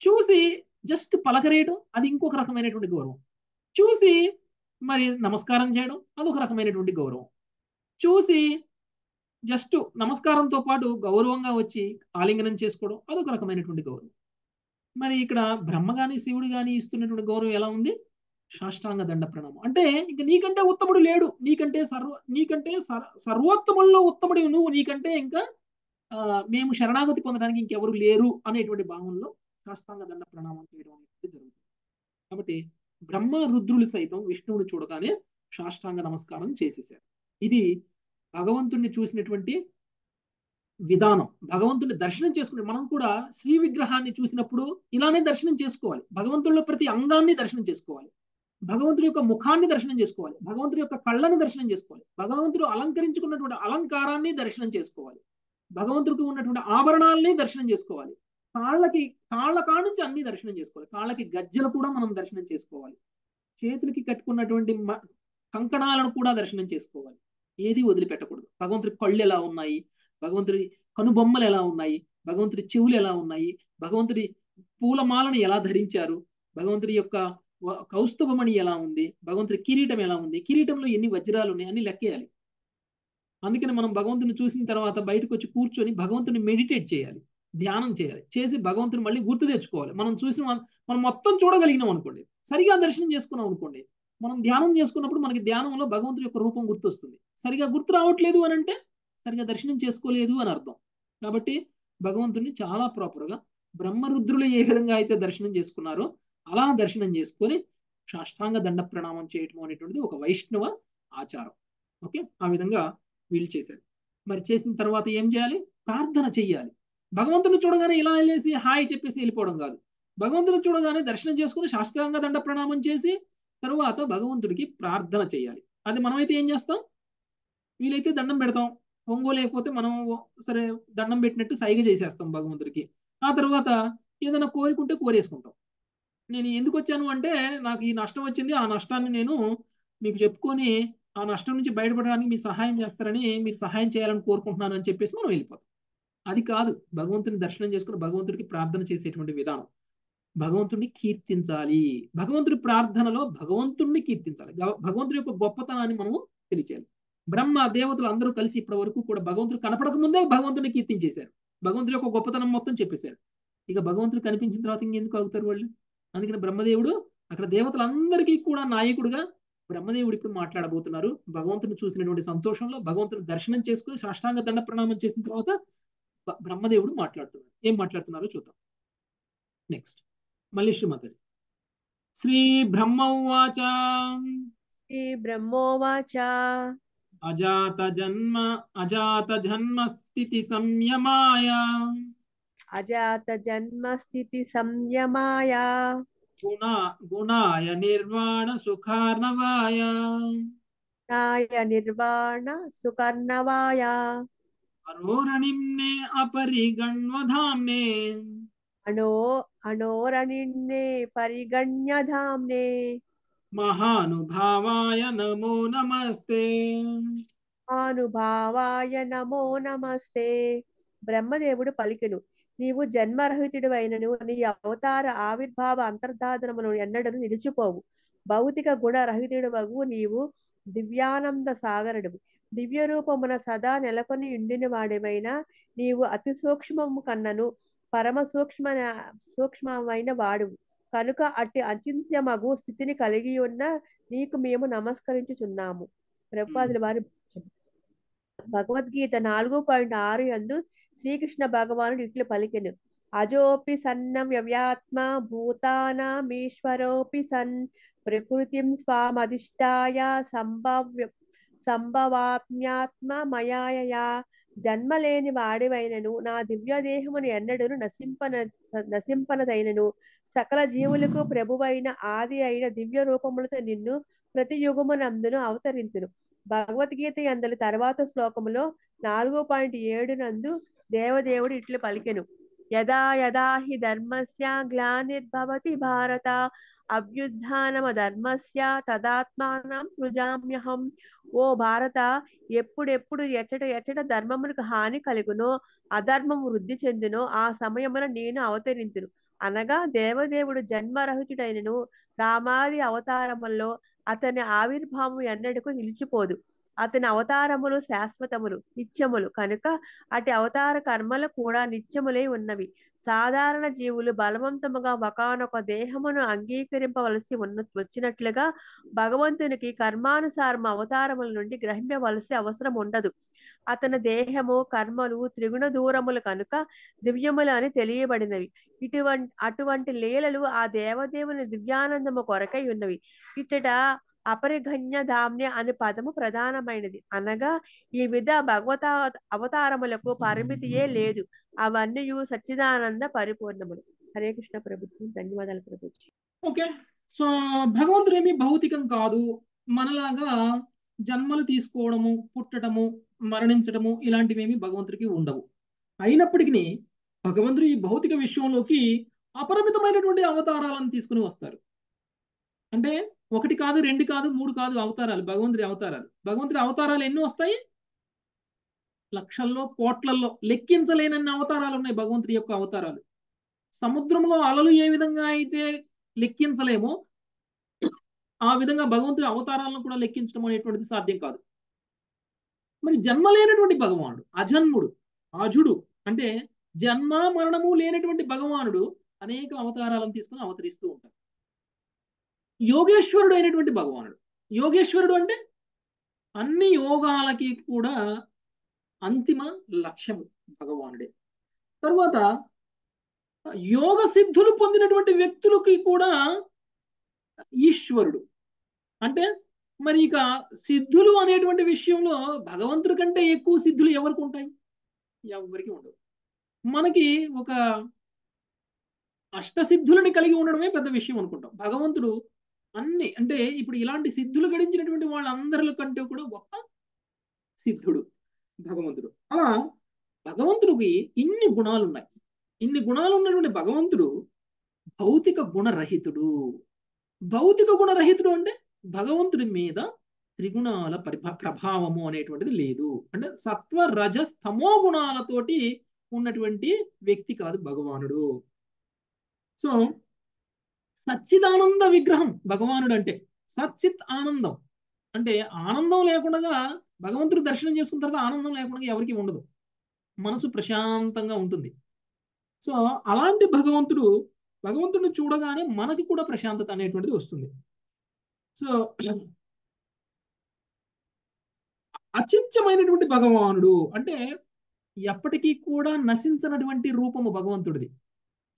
చూసి జస్ట్ పలకరేయడం అది ఇంకొక రకమైనటువంటి గౌరవం. చూసి మరి నమస్కారం చేయడం అదొక రకమైనటువంటి గౌరవం. చూసి జస్ట్ నమస్కారంతో పాటు గౌరవంగా వచ్చి ఆలింగనం చేసుకోవడం అదొక రకమైనటువంటి గౌరవం. మరి ఇక్కడ బ్రహ్మ కానీ శివుడు కానీ ఇస్తున్నటువంటి గౌరవం ఎలా ఉంది? సాష్టాంగ దండ ప్రణామం. అంటే ఇంకా నీకంటే ఉత్తముడు లేడు. నీకంటే సర్వ నీకంటే సర్వోత్తముల్లో ఉత్తముడు నువ్వు. నీకంటే ఇంకా మేము శరణాగతి పొందడానికి ఇంకెవరు లేరు అనేటువంటి భావంలో సాష్టాంగ దండ ప్రణామం చేయడం అనేది జరుగుతుంది. కాబట్టి బ్రహ్మ రుద్రులు సైతం విష్ణువుని చూడగానే సాష్టాంగ నమస్కారం చేసేసారు. ఇది భగవంతుణ్ణి చూసినటువంటి విధానం. భగవంతుని దర్శనం చేసుకునే మనం కూడా శ్రీ విగ్రహాన్ని చూసినప్పుడు ఇలానే దర్శనం చేసుకోవాలి. భగవంతుల్లో ప్రతి అంగాన్ని దర్శనం చేసుకోవాలి. భగవంతుడి యొక్క ముఖాన్ని దర్శనం చేసుకోవాలి. భగవంతుడి యొక్క కళ్ళను దర్శనం చేసుకోవాలి. భగవంతుడు అలంకరించుకున్నటువంటి అలంకారాన్ని దర్శనం చేసుకోవాలి. భగవంతుడికి ఉన్నటువంటి ఆభరణాలని దర్శనం చేసుకోవాలి. కాళ్ళకి కాళ్ళ కాడ నుంచి అన్ని దర్శనం చేసుకోవాలి. కాళ్ళకి గజ్జలు కూడా మనం దర్శనం చేసుకోవాలి. చేతులకి కట్టుకున్నటువంటి కంకణాలను కూడా దర్శనం చేసుకోవాలి. ఏది వదిలిపెట్టకూడదు. భగవంతుడి కళ్ళు ఎలా ఉన్నాయి? భగవంతుడి కనుబొమ్మలు ఎలా ఉన్నాయి? భగవంతుడి చెవులు ఎలా ఉన్నాయి? భగవంతుడి పూలమాలను ఎలా ధరించారు? భగవంతుడి యొక్క కౌస్తుభమణి ఎలా ఉంది? భగవంతుడి కిరీటం ఎలా ఉంది? కిరీటంలో ఎన్ని వజ్రాలు ఉన్నాయి? అని లెక్కేయాలి. అందుకని మనం భగవంతుని చూసిన తర్వాత బయటకు వచ్చి కూర్చొని భగవంతుని మెడిటేట్ చేయాలి. ధ్యానం చేయాలి. చేసి భగవంతుని మళ్ళీ గుర్తు తెచ్చుకోవాలి. మనం చూసిన మనం మొత్తం చూడగలిగినాం అనుకోండి. సరిగా దర్శనం చేసుకున్నాం అనుకోండి. మనం ధ్యానం చేసుకున్నప్పుడు మనకి ధ్యానంలో భగవంతుడి యొక్క రూపం గుర్తొస్తుంది. సరిగా గుర్తు రావట్లేదు అని అంటే సరిగా దర్శనం చేసుకోలేదు అని అర్థం. కాబట్టి భగవంతుడిని చాలా ప్రాపర్గా బ్రహ్మరుద్రులు ఏ విధంగా అయితే దర్శనం చేసుకున్నారో అలా దర్శనం చేసుకొని సాష్టాంగ దండ ప్రణామం చేయటం అనేటువంటిది ఒక వైష్ణవ ఆచారం. ఓకే? ఆ విధంగా వీళ్ళు చేశారు. మరి చేసిన తర్వాత ఏం చేయాలి? ప్రార్థన చెయ్యాలి. భగవంతుని చూడగానే ఇలా వెళ్ళేసి హాయ్ చెప్పేసి వెళ్ళిపోవడం కాదు. భగవంతుని చూడగానే దర్శనం చేసుకుని శాస్త్రాంగ దండ ప్రణామం చేసి తరువాత భగవంతుడికి ప్రార్థన చేయాలి అది మనమైతే ఏం చేస్తాం? వీలైతే దండం పెడతాం. ఒంగోలేకపోతే మనం సరే దండం పెట్టినట్టు సైగ చేసేస్తాం భగవంతుడికి. ఆ తర్వాత ఏదైనా కోరికుంటే కోరేసుకుంటాం. నేను ఎందుకు వచ్చాను అంటే నాకు ఈ నష్టం వచ్చింది ఆ నష్టాన్ని నేను మీకు చెప్పుకొని ఆ నష్టం నుంచి బయటపడడానికి మీరు సహాయం చేస్తారని మీరు సహాయం చేయాలని కోరుకుంటున్నాను అని చెప్పేసి మనం వెళ్ళిపోతాం. అది కాదు భగవంతుని దర్శనం చేసుకుని భగవంతుడికి ప్రార్థన చేసేటువంటి విధానం. భగవంతుడిని కీర్తించాలి. భగవంతుడి ప్రార్థనలో భగవంతుడిని కీర్తించాలి. భగవంతుడి యొక్క గొప్పతనాన్ని మనము తెలియచేయాలి బ్రహ్మ దేవతలు అందరూ కలిసి ఇప్పటి వరకు కూడా భగవంతుడు కనపడక ముందే భగవంతుడిని కీర్తించేశారు. భగవంతుడి యొక్క గొప్పతనం మొత్తం చెప్పేశారు. ఇక భగవంతుడు కనిపించిన తర్వాత ఇంకెందుకు అవుతారు వాళ్ళు? అందుకని బ్రహ్మదేవుడు అక్కడ దేవతలందరికీ కూడా నాయకుడుగా బ్రహ్మదేవుడు ఇప్పుడు మాట్లాడబోతున్నారు. భగవంతుని చూసినటువంటి సంతోషంలో భగవంతుని దర్శనం చేసుకుని సాష్టాంగ దండ ప్రణామం చేసిన తర్వాత బ్రహ్మదేవుడు మాట్లాడుతున్నారు. ఏం మాట్లాడుతున్నారో చూద్దాం. నెక్స్ట్ మళ్ళీ శ్రీమతి శ్రీ బ్రహ్మ ఉవాచ శ్రీ బ్రహ్మోవాచ. అజాత జన్మ అజాత జన్మ స్థితి సంయమాయ. అజాత జన్మ స్థితి సంయమాయ గుణ గుణాయ నిర్వాణ సుఖార్ణవాయ నాయ నిర్వాణ సుకర్ణవాయ అరోరణిమ్నే అపరిగణ్వధామ్నే అణో అణోరణిన్నే పరిగణ్యధామ్నే మహానుభావాయ నమో నమస్తే అనుభావాయ నమో నమస్తే బ్రహ్మదేవుడు పలికెను నీవు జన్మరహితుడు అయినను నీ అవతార ఆవిర్భావ అంతర్ధానములు ఎన్నడను నిలిచిపోవు. భౌతిక గుణ రహితుడు నీవు దివ్యానంద సాగరుడు దివ్య రూపమున సదా నెలకొని ఉండిన వాడివైన నీవు అతి సూక్ష్మము కన్నను పరమ సూక్ష్మ సూక్ష్మమైన వాడువు. కనుక అట్టి అచింత్యమగు స్థితిని కలిగి ఉన్న నీకు మేము నమస్కరించుచున్నాము. ప్రభుపాదుల వారి భగవద్గీత నాలుగు పాయింట్ ఆరు యందు శ్రీకృష్ణ భగవానుడు ఇట్లు పలికెను. అజోపి సన్నం వ్యవ్యాత్మ భూతానామీశ్వరోపి సన్ ప్రకృతిం స్వామధిష్టాయ సంభవ్య సంభవాత్మ్యాత్మ మయాయయా జన్మలేని వాడివైనను నా దివ్యదేహమును దేహమును నశింపన నశింపనదైనను. సకల జీవులకు ప్రభువైన ఆది అయిన దివ్య రూపములతో నిన్ను ప్రతి యుగమునందును అవతరించును భగవద్గీత అందలి తర్వాత శ్లోకములో నాలుగు పాయింట్ ఏడు నందు దేవదేవుడు ఇట్లు పలికెను. యదా యదా హి ధర్మస్య గ్లానిర్భవతి భారత అభ్యుద్ధానమ ధర్మస్య తదాత్మానం సృజామ్యహం. ఓ భారత ఎప్పుడెప్పుడు ఎచ్చట ఎచ్చట ధర్మమునకు హాని కలుగునో అధర్మము వృద్ధి చెందునో ఆ సమయమున నేను అవతరించును అనగా దేవదేవుడు జన్మరహితుడైనను. రామాది అవతారములో అతని ఆవిర్భావం ఎన్నడకు నిలిచిపోదు. అతని అవతారములు శాశ్వతములు నిత్యములు. కనుక అటు అవతార కర్మలు కూడా నిత్యములై ఉన్నవి. సాధారణ జీవులు బలవంతముగా ఒకనొక దేహమును అంగీకరింపవలసి ఉన్న వచ్చినట్లుగా భగవంతునికి కర్మానుసారం అవతారముల నుండి గ్రహింపవలసి అవసరం ఉండదు. అతని దేహము కర్మలు త్రిగుణ దూరములు కనుక దివ్యములు అని తెలియబడినవి. ఇటువంటి అటువంటి లీలలు ఆ దేవదేవుని దివ్యానందము కొరకై ఉన్నవి. ఇచ్చట అపరిగణ్య ధామ్య అనే పదము ప్రధానమైనది. అనగా ఈ విధ భగవత అవతారములకు పరిమితియే లేదు. అవన్నీ సచ్చిదానంద పరిపూర్ణములు. హరే కృష్ణ ప్రభుత్వం ధన్యవాదాలు ప్రభుత్వం ఓకే. సో భగవంతుడు ఏమి భౌతికం కాదు. మనలాగా జన్మలు తీసుకోవడము పుట్టడము మరణించడము ఇలాంటివి ఏమి భగవంతుడికి ఉండవు. అయినప్పటికీ భగవంతుడు ఈ భౌతిక విషయంలోకి అపరిమితమైనటువంటి అవతారాలను తీసుకుని వస్తారు. అంటే ఒకటి కాదు రెండు కాదు మూడు కాదు అవతారాలు భగవంతుడి అవతారాలు. భగవంతుడి అవతారాలు ఎన్ని వస్తాయి? లక్షల్లో కోట్లల్లో లెక్కించలేనన్ని అవతారాలు ఉన్నాయి భగవంతుడి యొక్క అవతారాలు. సముద్రంలో అలలు ఏ విధంగా అయితే లెక్కించలేమో ఆ విధంగా భగవంతుడి అవతారాలను కూడా లెక్కించడం అనేటువంటిది సాధ్యం కాదు. మరి జన్మ లేనటువంటి భగవానుడు అజన్ముడు అజుడు అంటే జన్మ మరణము లేనటువంటి భగవానుడు అనేక అవతారాలను తీసుకుని అవతరిస్తూ ఉంటాడు. యోగేశ్వరుడు అయినటువంటి భగవానుడు. యోగేశ్వరుడు అంటే అన్ని యోగాలకి కూడా అంతిమ లక్ష్యము భగవానుడే. తర్వాత యోగ సిద్ధులు పొందినటువంటి వ్యక్తులకి కూడా ఈశ్వరుడు. అంటే మరి ఇక సిద్ధులు అనేటువంటి విషయంలో భగవంతుడి కంటే ఎక్కువ సిద్ధులు ఎవరికి ఉంటాయి? ఎవరికి ఉండవు. మనకి ఒక అష్టసిద్ధులని కలిగి ఉండడమే పెద్ద విషయం అనుకుంటాం. భగవంతుడు అన్ని అంటే ఇప్పుడు ఇలాంటి సిద్ధులు గడించినటువంటి వాళ్ళందరి కంటే కూడా గొప్ప సిద్ధుడు భగవంతుడు. అలా భగవంతుడికి ఇన్ని గుణాలు ఉన్నాయి ఇన్ని గుణాలు ఉన్నటువంటి భగవంతుడు భౌతిక గుణరహితుడు. భౌతిక గుణరహితుడు అంటే భగవంతుడి మీద త్రిగుణాల పరిభా ప్రభావము అనేటువంటిది లేదు. అంటే సత్వ రజ స్తమో గుణాలతోటి ఉన్నటువంటి వ్యక్తి కాదు భగవానుడు. సో సచ్చిదానంద విగ్రహం భగవానుడు అంటే సచ్చిత్ ఆనందం. అంటే ఆనందం లేకుండా భగవంతుడు దర్శనం చేసుకున్న తర్వాత ఆనందం లేకుండా ఎవరికి ఉండదు. మనసు ప్రశాంతంగా ఉంటుంది. సో అలాంటి భగవంతుడు భగవంతుడిని చూడగానే మనకి కూడా ప్రశాంతత అనేటువంటిది వస్తుంది. సో అచించమైనటువంటి భగవానుడు అంటే ఎప్పటికీ కూడా నశించినటువంటి రూపము భగవంతుడిది.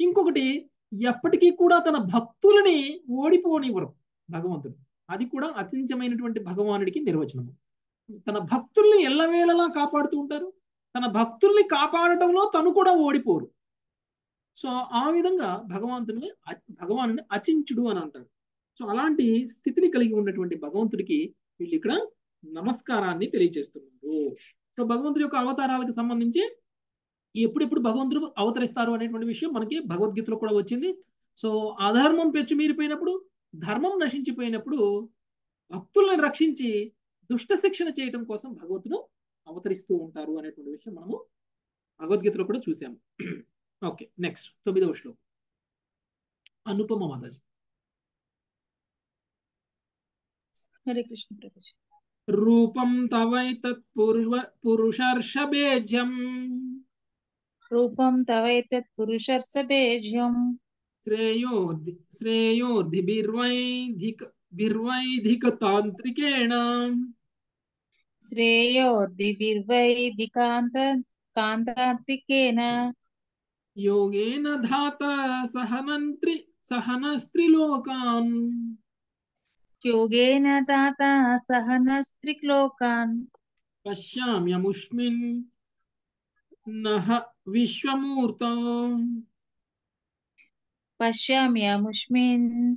ఇంకొకటి ఎప్పటికీ కూడా తన భక్తులని ఓడిపోనివ్వరు భగవంతుడు. అది కూడా అచించమైనటువంటి భగవానుడికి నిర్వచనము. తన భక్తుల్ని ఎల్లవేళలా కాపాడుతూ ఉంటారు. తన భక్తుల్ని కాపాడటంలో తను కూడా ఓడిపోరు. సో ఆ విధంగా భగవంతుని భగవాను అచించుడు అని అంటారు. సో అలాంటి స్థితిని కలిగి ఉన్నటువంటి భగవంతుడికి వీళ్ళు ఇక్కడ నమస్కారాన్ని తెలియజేస్తున్నారు. సో భగవంతుడి యొక్క అవతారాలకు సంబంధించి ఎప్పుడెప్పుడు భగవంతుడు అవతరిస్తారు అనేటువంటి విషయం మనకి భగవద్గీతలో కూడా వచ్చింది. సో అధర్మం పెచ్చు మీరిపోయినప్పుడు ధర్మం నశించిపోయినప్పుడు భక్తులను రక్షించి దుష్ట శిక్షణ చేయటం కోసం భగవంతుడు అవతరిస్తూ ఉంటారు అనేటువంటి విషయం మనము భగవద్గీతలో కూడా చూసాము (clears throat) ఓకే నెక్స్ట్ తొమ్మిదవ శ్లోకం. అనుపమ మాతాజీ. హరే కృష్ణ రూపం తవైతత్ పురుష పురుషర్షభేజ్యం रूपं श्रेयोर्धिभिर्वैधिक श्रेयोर्धिभिर्वैधिकान्त कान्तार्तिकेन योगेन धाता सहमन्त्रि सहनस्त्रिलोकान् योगेन सहनस्त्रिलोकान् पश्याम्यमुष्मिन् नः పశ్యామ్యముష్మిన్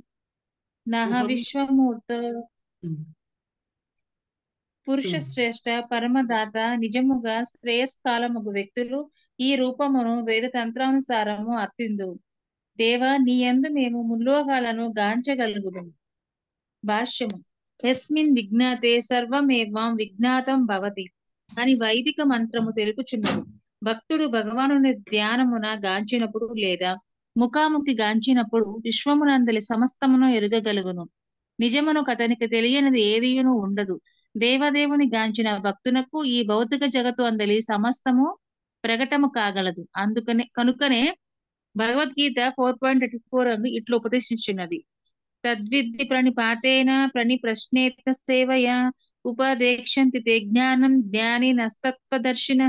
నహ విశ్వమూర్త పురుష శ్రేష్ట పరమదాత నిజముగా శ్రేయస్కాలముగు వ్యక్తులు ఈ రూపమును వేద తంత్రానుసారము అర్థిందు దేవా నీ యందు మేము ముల్లోకాలను గాంచగలుగుదుము. భాష్యము. యస్మిన్ విజ్ఞాతే సర్వమేవాం విజ్ఞాతం భవతి అని వైదిక మంత్రము తెలుపుచున్నది. భక్తుడు భగవానుని ధ్యానమున గాంచినప్పుడు లేదా ముఖాముఖి గాంచినప్పుడు విశ్వమునందలి సమస్తమును ఎరుగగలుగును. నిజమును అతనికి తెలియనిది ఏదియును ఉండదు. దేవదేవుని గాంచిన భక్తునకు ఈ భౌతిక జగత్తు అందలి సమస్తము ప్రకటము కాగలదు. అందుకనే కనుకనే Bhagavad Gita four point eighty four అని ఇట్లా ఉపదేశించున్నది. తద్విద్ది ప్రణిపాతేన ప్రణి ప్రశ్నేత సేవయ ఉపదేక్షంతి తే జ్ఞానం జ్ఞాని నస్తత్వదర్శిన.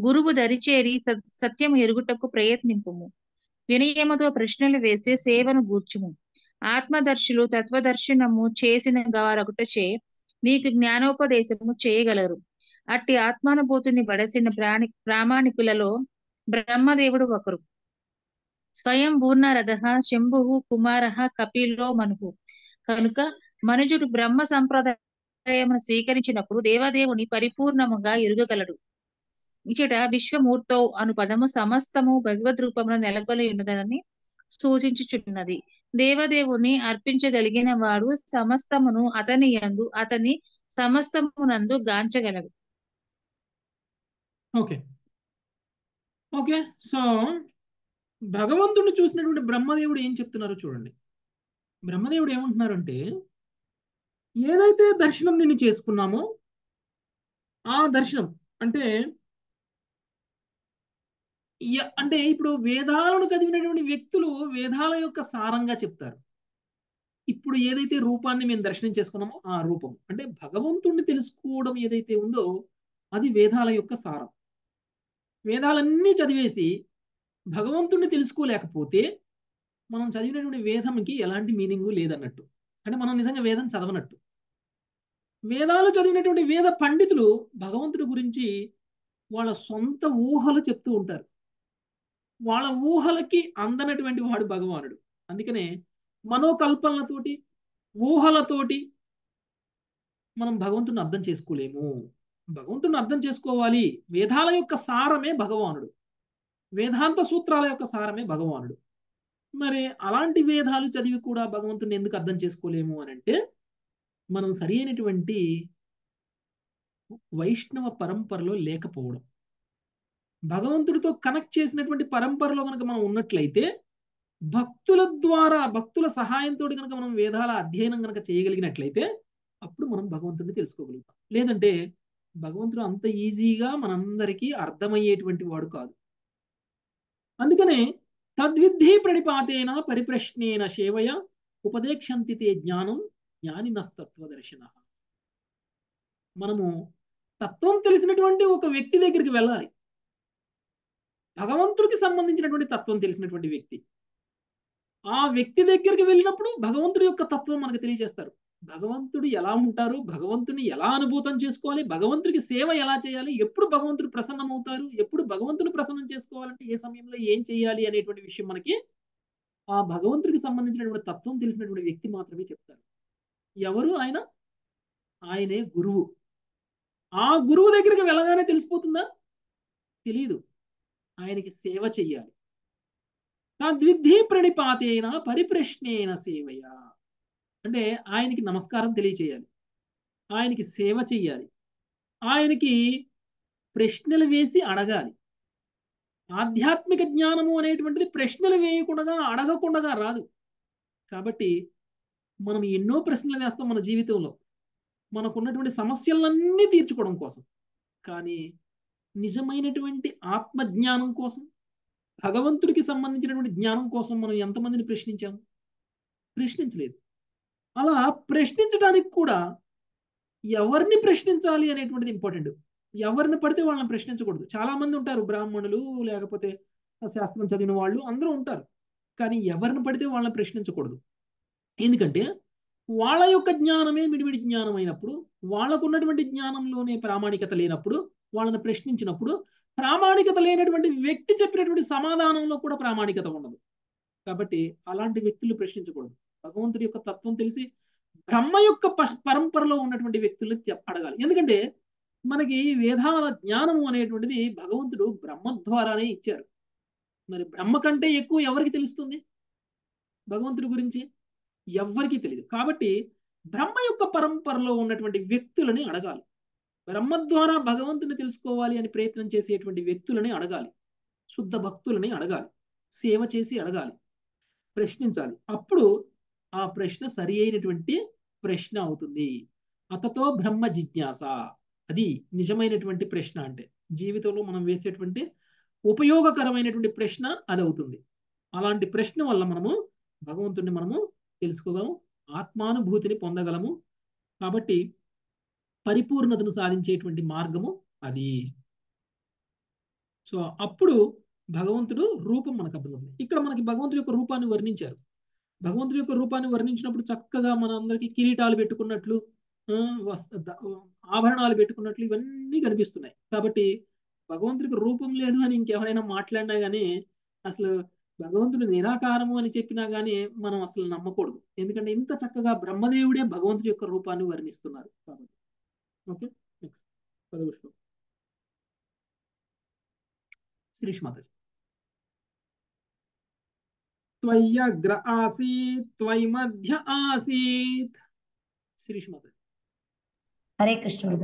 గురువు దరిచేరి సత్యము ఎరుగుటకు ప్రయత్నింపుము. వినయముతో ప్రశ్నలు వేసి సేవను గూర్చుము. ఆత్మదర్శులు తత్వదర్శనము చేసిన గారొకటచే నీకు జ్ఞానోపదేశము చేయగలరు. అట్టి ఆత్మానుభూతిని బడసిన ప్రాణి ప్రామాణికులలో బ్రహ్మదేవుడు ఒకరు. స్వయం పూర్ణరథ శంభు కుమార కపిలో మనుహు. కనుక మనుజుడు బ్రహ్మ సంప్రదాయమును స్వీకరించినప్పుడు దేవదేవుని పరిపూర్ణముగా ఎరుగగలడు. ఇచ్చట విశ్వమూర్తవు అను పదము సమస్తము భగవద్ రూపంలో నెలకొలి ఉన్నదని సూచించుచున్నది. దేవదేవుని అర్పించగలిగిన వాడు సమస్తమును అతని యందు అతని సమస్తమునందు గాంచగలడు. ఓకే. ఓకే. సో భగవంతుడిని చూసినటువంటి బ్రహ్మదేవుడు ఏం చెప్తున్నారో చూడండి. బ్రహ్మదేవుడు ఏమంటున్నారంటే ఏదైతే దర్శనం నిన్ను చేసుకున్నామో ఆ దర్శనం అంటే అంటే ఇప్పుడు వేదాలను చదివినటువంటి వ్యక్తులు వేదాల యొక్క సారంగా చెప్తారు. ఇప్పుడు ఏదైతే రూపాన్ని మేము దర్శనం చేసుకున్నామో ఆ రూపం. అంటే భగవంతుణ్ణి తెలుసుకోవడం ఏదైతే ఉందో అది వేదాల యొక్క సారం. వేదాలన్నీ చదివేసి భగవంతుణ్ణి తెలుసుకోలేకపోతే మనం చదివినటువంటి వేదంకి ఎలాంటి మీనింగు లేదన్నట్టు. అంటే మనం నిజంగా వేదం చదవనట్టు. వేదాలు చదివినటువంటి వేద పండితులు భగవంతుడి గురించి వాళ్ళ సొంత ఊహలు చెప్తూ ఉంటారు. వాళ్ళ ఊహలకి అందనటువంటి వాడు భగవానుడు. అందుకనే మనోకల్పనలతోటి ఊహలతోటి మనం భగవంతుని అర్థం చేసుకోలేము. భగవంతుని అర్థం చేసుకోవాలి. వేదాల యొక్క సారమే భగవానుడు. వేదాంత సూత్రాల యొక్క సారమే భగవానుడు. మరి అలాంటి వేదాలు చదివి కూడా భగవంతుని ఎందుకు అర్థం చేసుకోలేము అని అంటే మనం సరి అయినటువంటి వైష్ణవ పరంపరలో లేకపోవడం. భగవంతుడితో కనెక్ట్ చేసినటువంటి పరంపరలో కనుక మనం ఉన్నట్లయితే భక్తుల ద్వారా భక్తుల సహాయంతో కనుక మనం వేదాల అధ్యయనం కనుక చేయగలిగినట్లయితే అప్పుడు మనం భగవంతుడిని తెలుసుకోగలుగుతాం. లేదంటే భగవంతుడు అంత ఈజీగా మనందరికీ అర్థమయ్యేటువంటి వాడు కాదు. అందుకనే తద్విద్ధి ప్రణిపాతేన పరిప్రశ్నేన సేవయ ఉపదేక్షంతితే జ్ఞానం జ్ఞానం జ్ఞానినస్తత్వ దర్శన. మనము తత్వం తెలిసినటువంటి ఒక వ్యక్తి దగ్గరికి వెళ్ళాలి. భగవంతుడికి సంబంధించినటువంటి తత్వం తెలిసినటువంటి వ్యక్తి. ఆ వ్యక్తి దగ్గరికి వెళ్ళినప్పుడు భగవంతుడి యొక్క తత్వం మనకు తెలియజేస్తారు. భగవంతుడు ఎలా ఉంటారు? భగవంతుని ఎలా అనుభూతం చేసుకోవాలి? భగవంతుడికి సేవ ఎలా చేయాలి? ఎప్పుడు భగవంతుడు ప్రసన్నం అవుతారు ఎప్పుడు భగవంతుని ప్రసన్నం చేసుకోవాలంటే ఏ సమయంలో ఏం చేయాలి అనేటువంటి విషయం మనకి ఆ భగవంతుడికి సంబంధించినటువంటి తత్వం తెలిసినటువంటి వ్యక్తి మాత్రమే చెప్తారు. ఎవరు? ఆయన? ఆయనే గురువు. ఆ గురువు దగ్గరికి వెళ్ళగానే తెలిసిపోతుందా? తెలియదు ఆయనకి సేవ చెయ్యాలి. తద్విద్ధి ప్రణిపాతేన పరిప్రశ్నేన సేవయ. అంటే ఆయనకి నమస్కారం తెలియచేయాలి. ఆయనకి సేవ చెయ్యాలి. ఆయనకి ప్రశ్నలు వేసి అడగాలి. ఆధ్యాత్మిక జ్ఞానము అనేటువంటిది ప్రశ్నలు వేయకుండా అడగకుండా రాదు. కాబట్టి మనం ఎన్నో ప్రశ్నలు వేస్తాం మన జీవితంలో. మనకున్నటువంటి సమస్యలన్నీ తీర్చుకోవడం కోసం. కానీ నిజమైనటువంటి ఆత్మజ్ఞానం కోసం భగవంతుడికి సంబంధించినటువంటి జ్ఞానం కోసం మనం ఎంతమందిని ప్రశ్నించాము? ప్రశ్నించలేదు. అలా ప్రశ్నించడానికి కూడా ఎవరిని ప్రశ్నించాలి అనేటువంటిది ఇంపార్టెంట్. ఎవరిని పడితే వాళ్ళని ప్రశ్నించకూడదు. చాలా మంది ఉంటారు బ్రాహ్మణులు లేకపోతే శాస్త్రం చదివిన వాళ్ళు అందరూ ఉంటారు. కానీ ఎవరిని పడితే వాళ్ళని ప్రశ్నించకూడదు. ఎందుకంటే వాళ్ళ యొక్క జ్ఞానమే మిడిమిడి జ్ఞానం అయినప్పుడు వాళ్ళకు ఉన్నటువంటి జ్ఞానంలోనే ప్రామాణికత లేనప్పుడు వాళ్ళని ప్రశ్నించినప్పుడు ప్రామాణికత లేనటువంటి వ్యక్తి చెప్పినటువంటి సమాధానంలో కూడా ప్రామాణికత ఉండదు. కాబట్టి అలాంటి వ్యక్తులు ప్రశ్నించకూడదు. భగవంతుడి యొక్క తత్వం తెలిసి బ్రహ్మ యొక్క పరంపరలో ఉన్నటువంటి వ్యక్తులు అడగాలి. ఎందుకంటే మనకి వేదాల జ్ఞానము అనేటువంటిది భగవంతుడు బ్రహ్మ ద్వారానే ఇచ్చారు. మరి బ్రహ్మ కంటే ఎక్కువ ఎవరికి తెలుస్తుంది? భగవంతుడి గురించి ఎవ్వరికీ తెలియదు కాబట్టి బ్రహ్మ యొక్క పరంపరలో ఉన్నటువంటి వ్యక్తులని అడగాలి. బ్రహ్మ ద్వారా భగవంతుని తెలుసుకోవాలి అని ప్రయత్నం చేసేటువంటి వ్యక్తులని అడగాలి. శుద్ధ భక్తులని అడగాలి. సేవ చేసి అడగాలి. ప్రశ్నించాలి. అప్పుడు ఆ ప్రశ్న సరి అయినటువంటి ప్రశ్న అవుతుంది. అతతో బ్రహ్మ జిజ్ఞాస. అది నిజమైనటువంటి ప్రశ్న అంటే జీవితంలో మనం వేసేటువంటి ఉపయోగకరమైనటువంటి ప్రశ్న అది అవుతుంది అలాంటి ప్రశ్న వల్ల మనము భగవంతుడిని మనము తెలుసుకోగలము ఆత్మానుభూతిని పొందగలము. కాబట్టి పరిపూర్ణతను సాధించేటువంటి మార్గము అది. సో అప్పుడు భగవంతుడు రూపం మనకు అర్థమవుతుంది. ఇక్కడ మనకి భగవంతుడి యొక్క రూపాన్ని వర్ణించారు. భగవంతుడి యొక్క రూపాన్ని వర్ణించినప్పుడు చక్కగా మన కిరీటాలు పెట్టుకున్నట్లు ఆభరణాలు పెట్టుకున్నట్లు ఇవన్నీ కనిపిస్తున్నాయి. కాబట్టి భగవంతుడికి రూపం లేదు అని ఇంకెవరైనా మాట్లాడినా కానీ అసలు భగవంతుడు నిరాకారము అని చెప్పినా కానీ మనం అసలు నమ్మకూడదు. ఎందుకంటే ఇంత చక్కగా బ్రహ్మదేవుడే భగవంతుడి యొక్క రూపాన్ని వర్ణిస్తున్నారు. కాబట్టి ओके नेक्स्ट पद माता मध्य माता हरे कृष्ण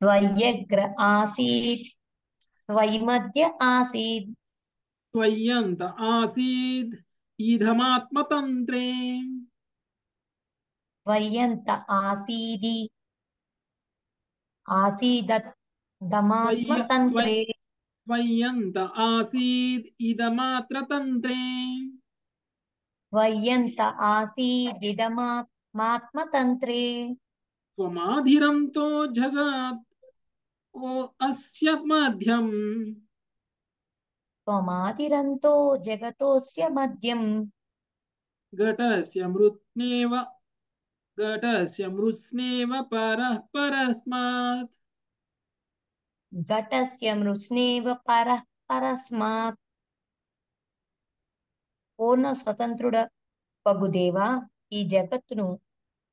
त्वय्यग्र आसीत् त्वयि मध्य आसीत् त्वय्यन्त आसीत् त्वय्यन्त आसीदि त्वय्यन्त आसीद् इदमात्रतन्त्रे। त्वय्यन्त आसीदिदमात्मतन्त्रे त्वमाधिरन्तो जगत् ओ अस्य मध्यम् त्वमादिरन्तो जगतोऽस्य मध्यम् घटस्य मृत्नेव घटस्य मृत्स्नेव परः परस्मात् घटस्य మృత్స్నేవ పరః పరస్మాత్ పూర్ణ స్వతంత్రుడ పగుదేవా ఈ జగత్తును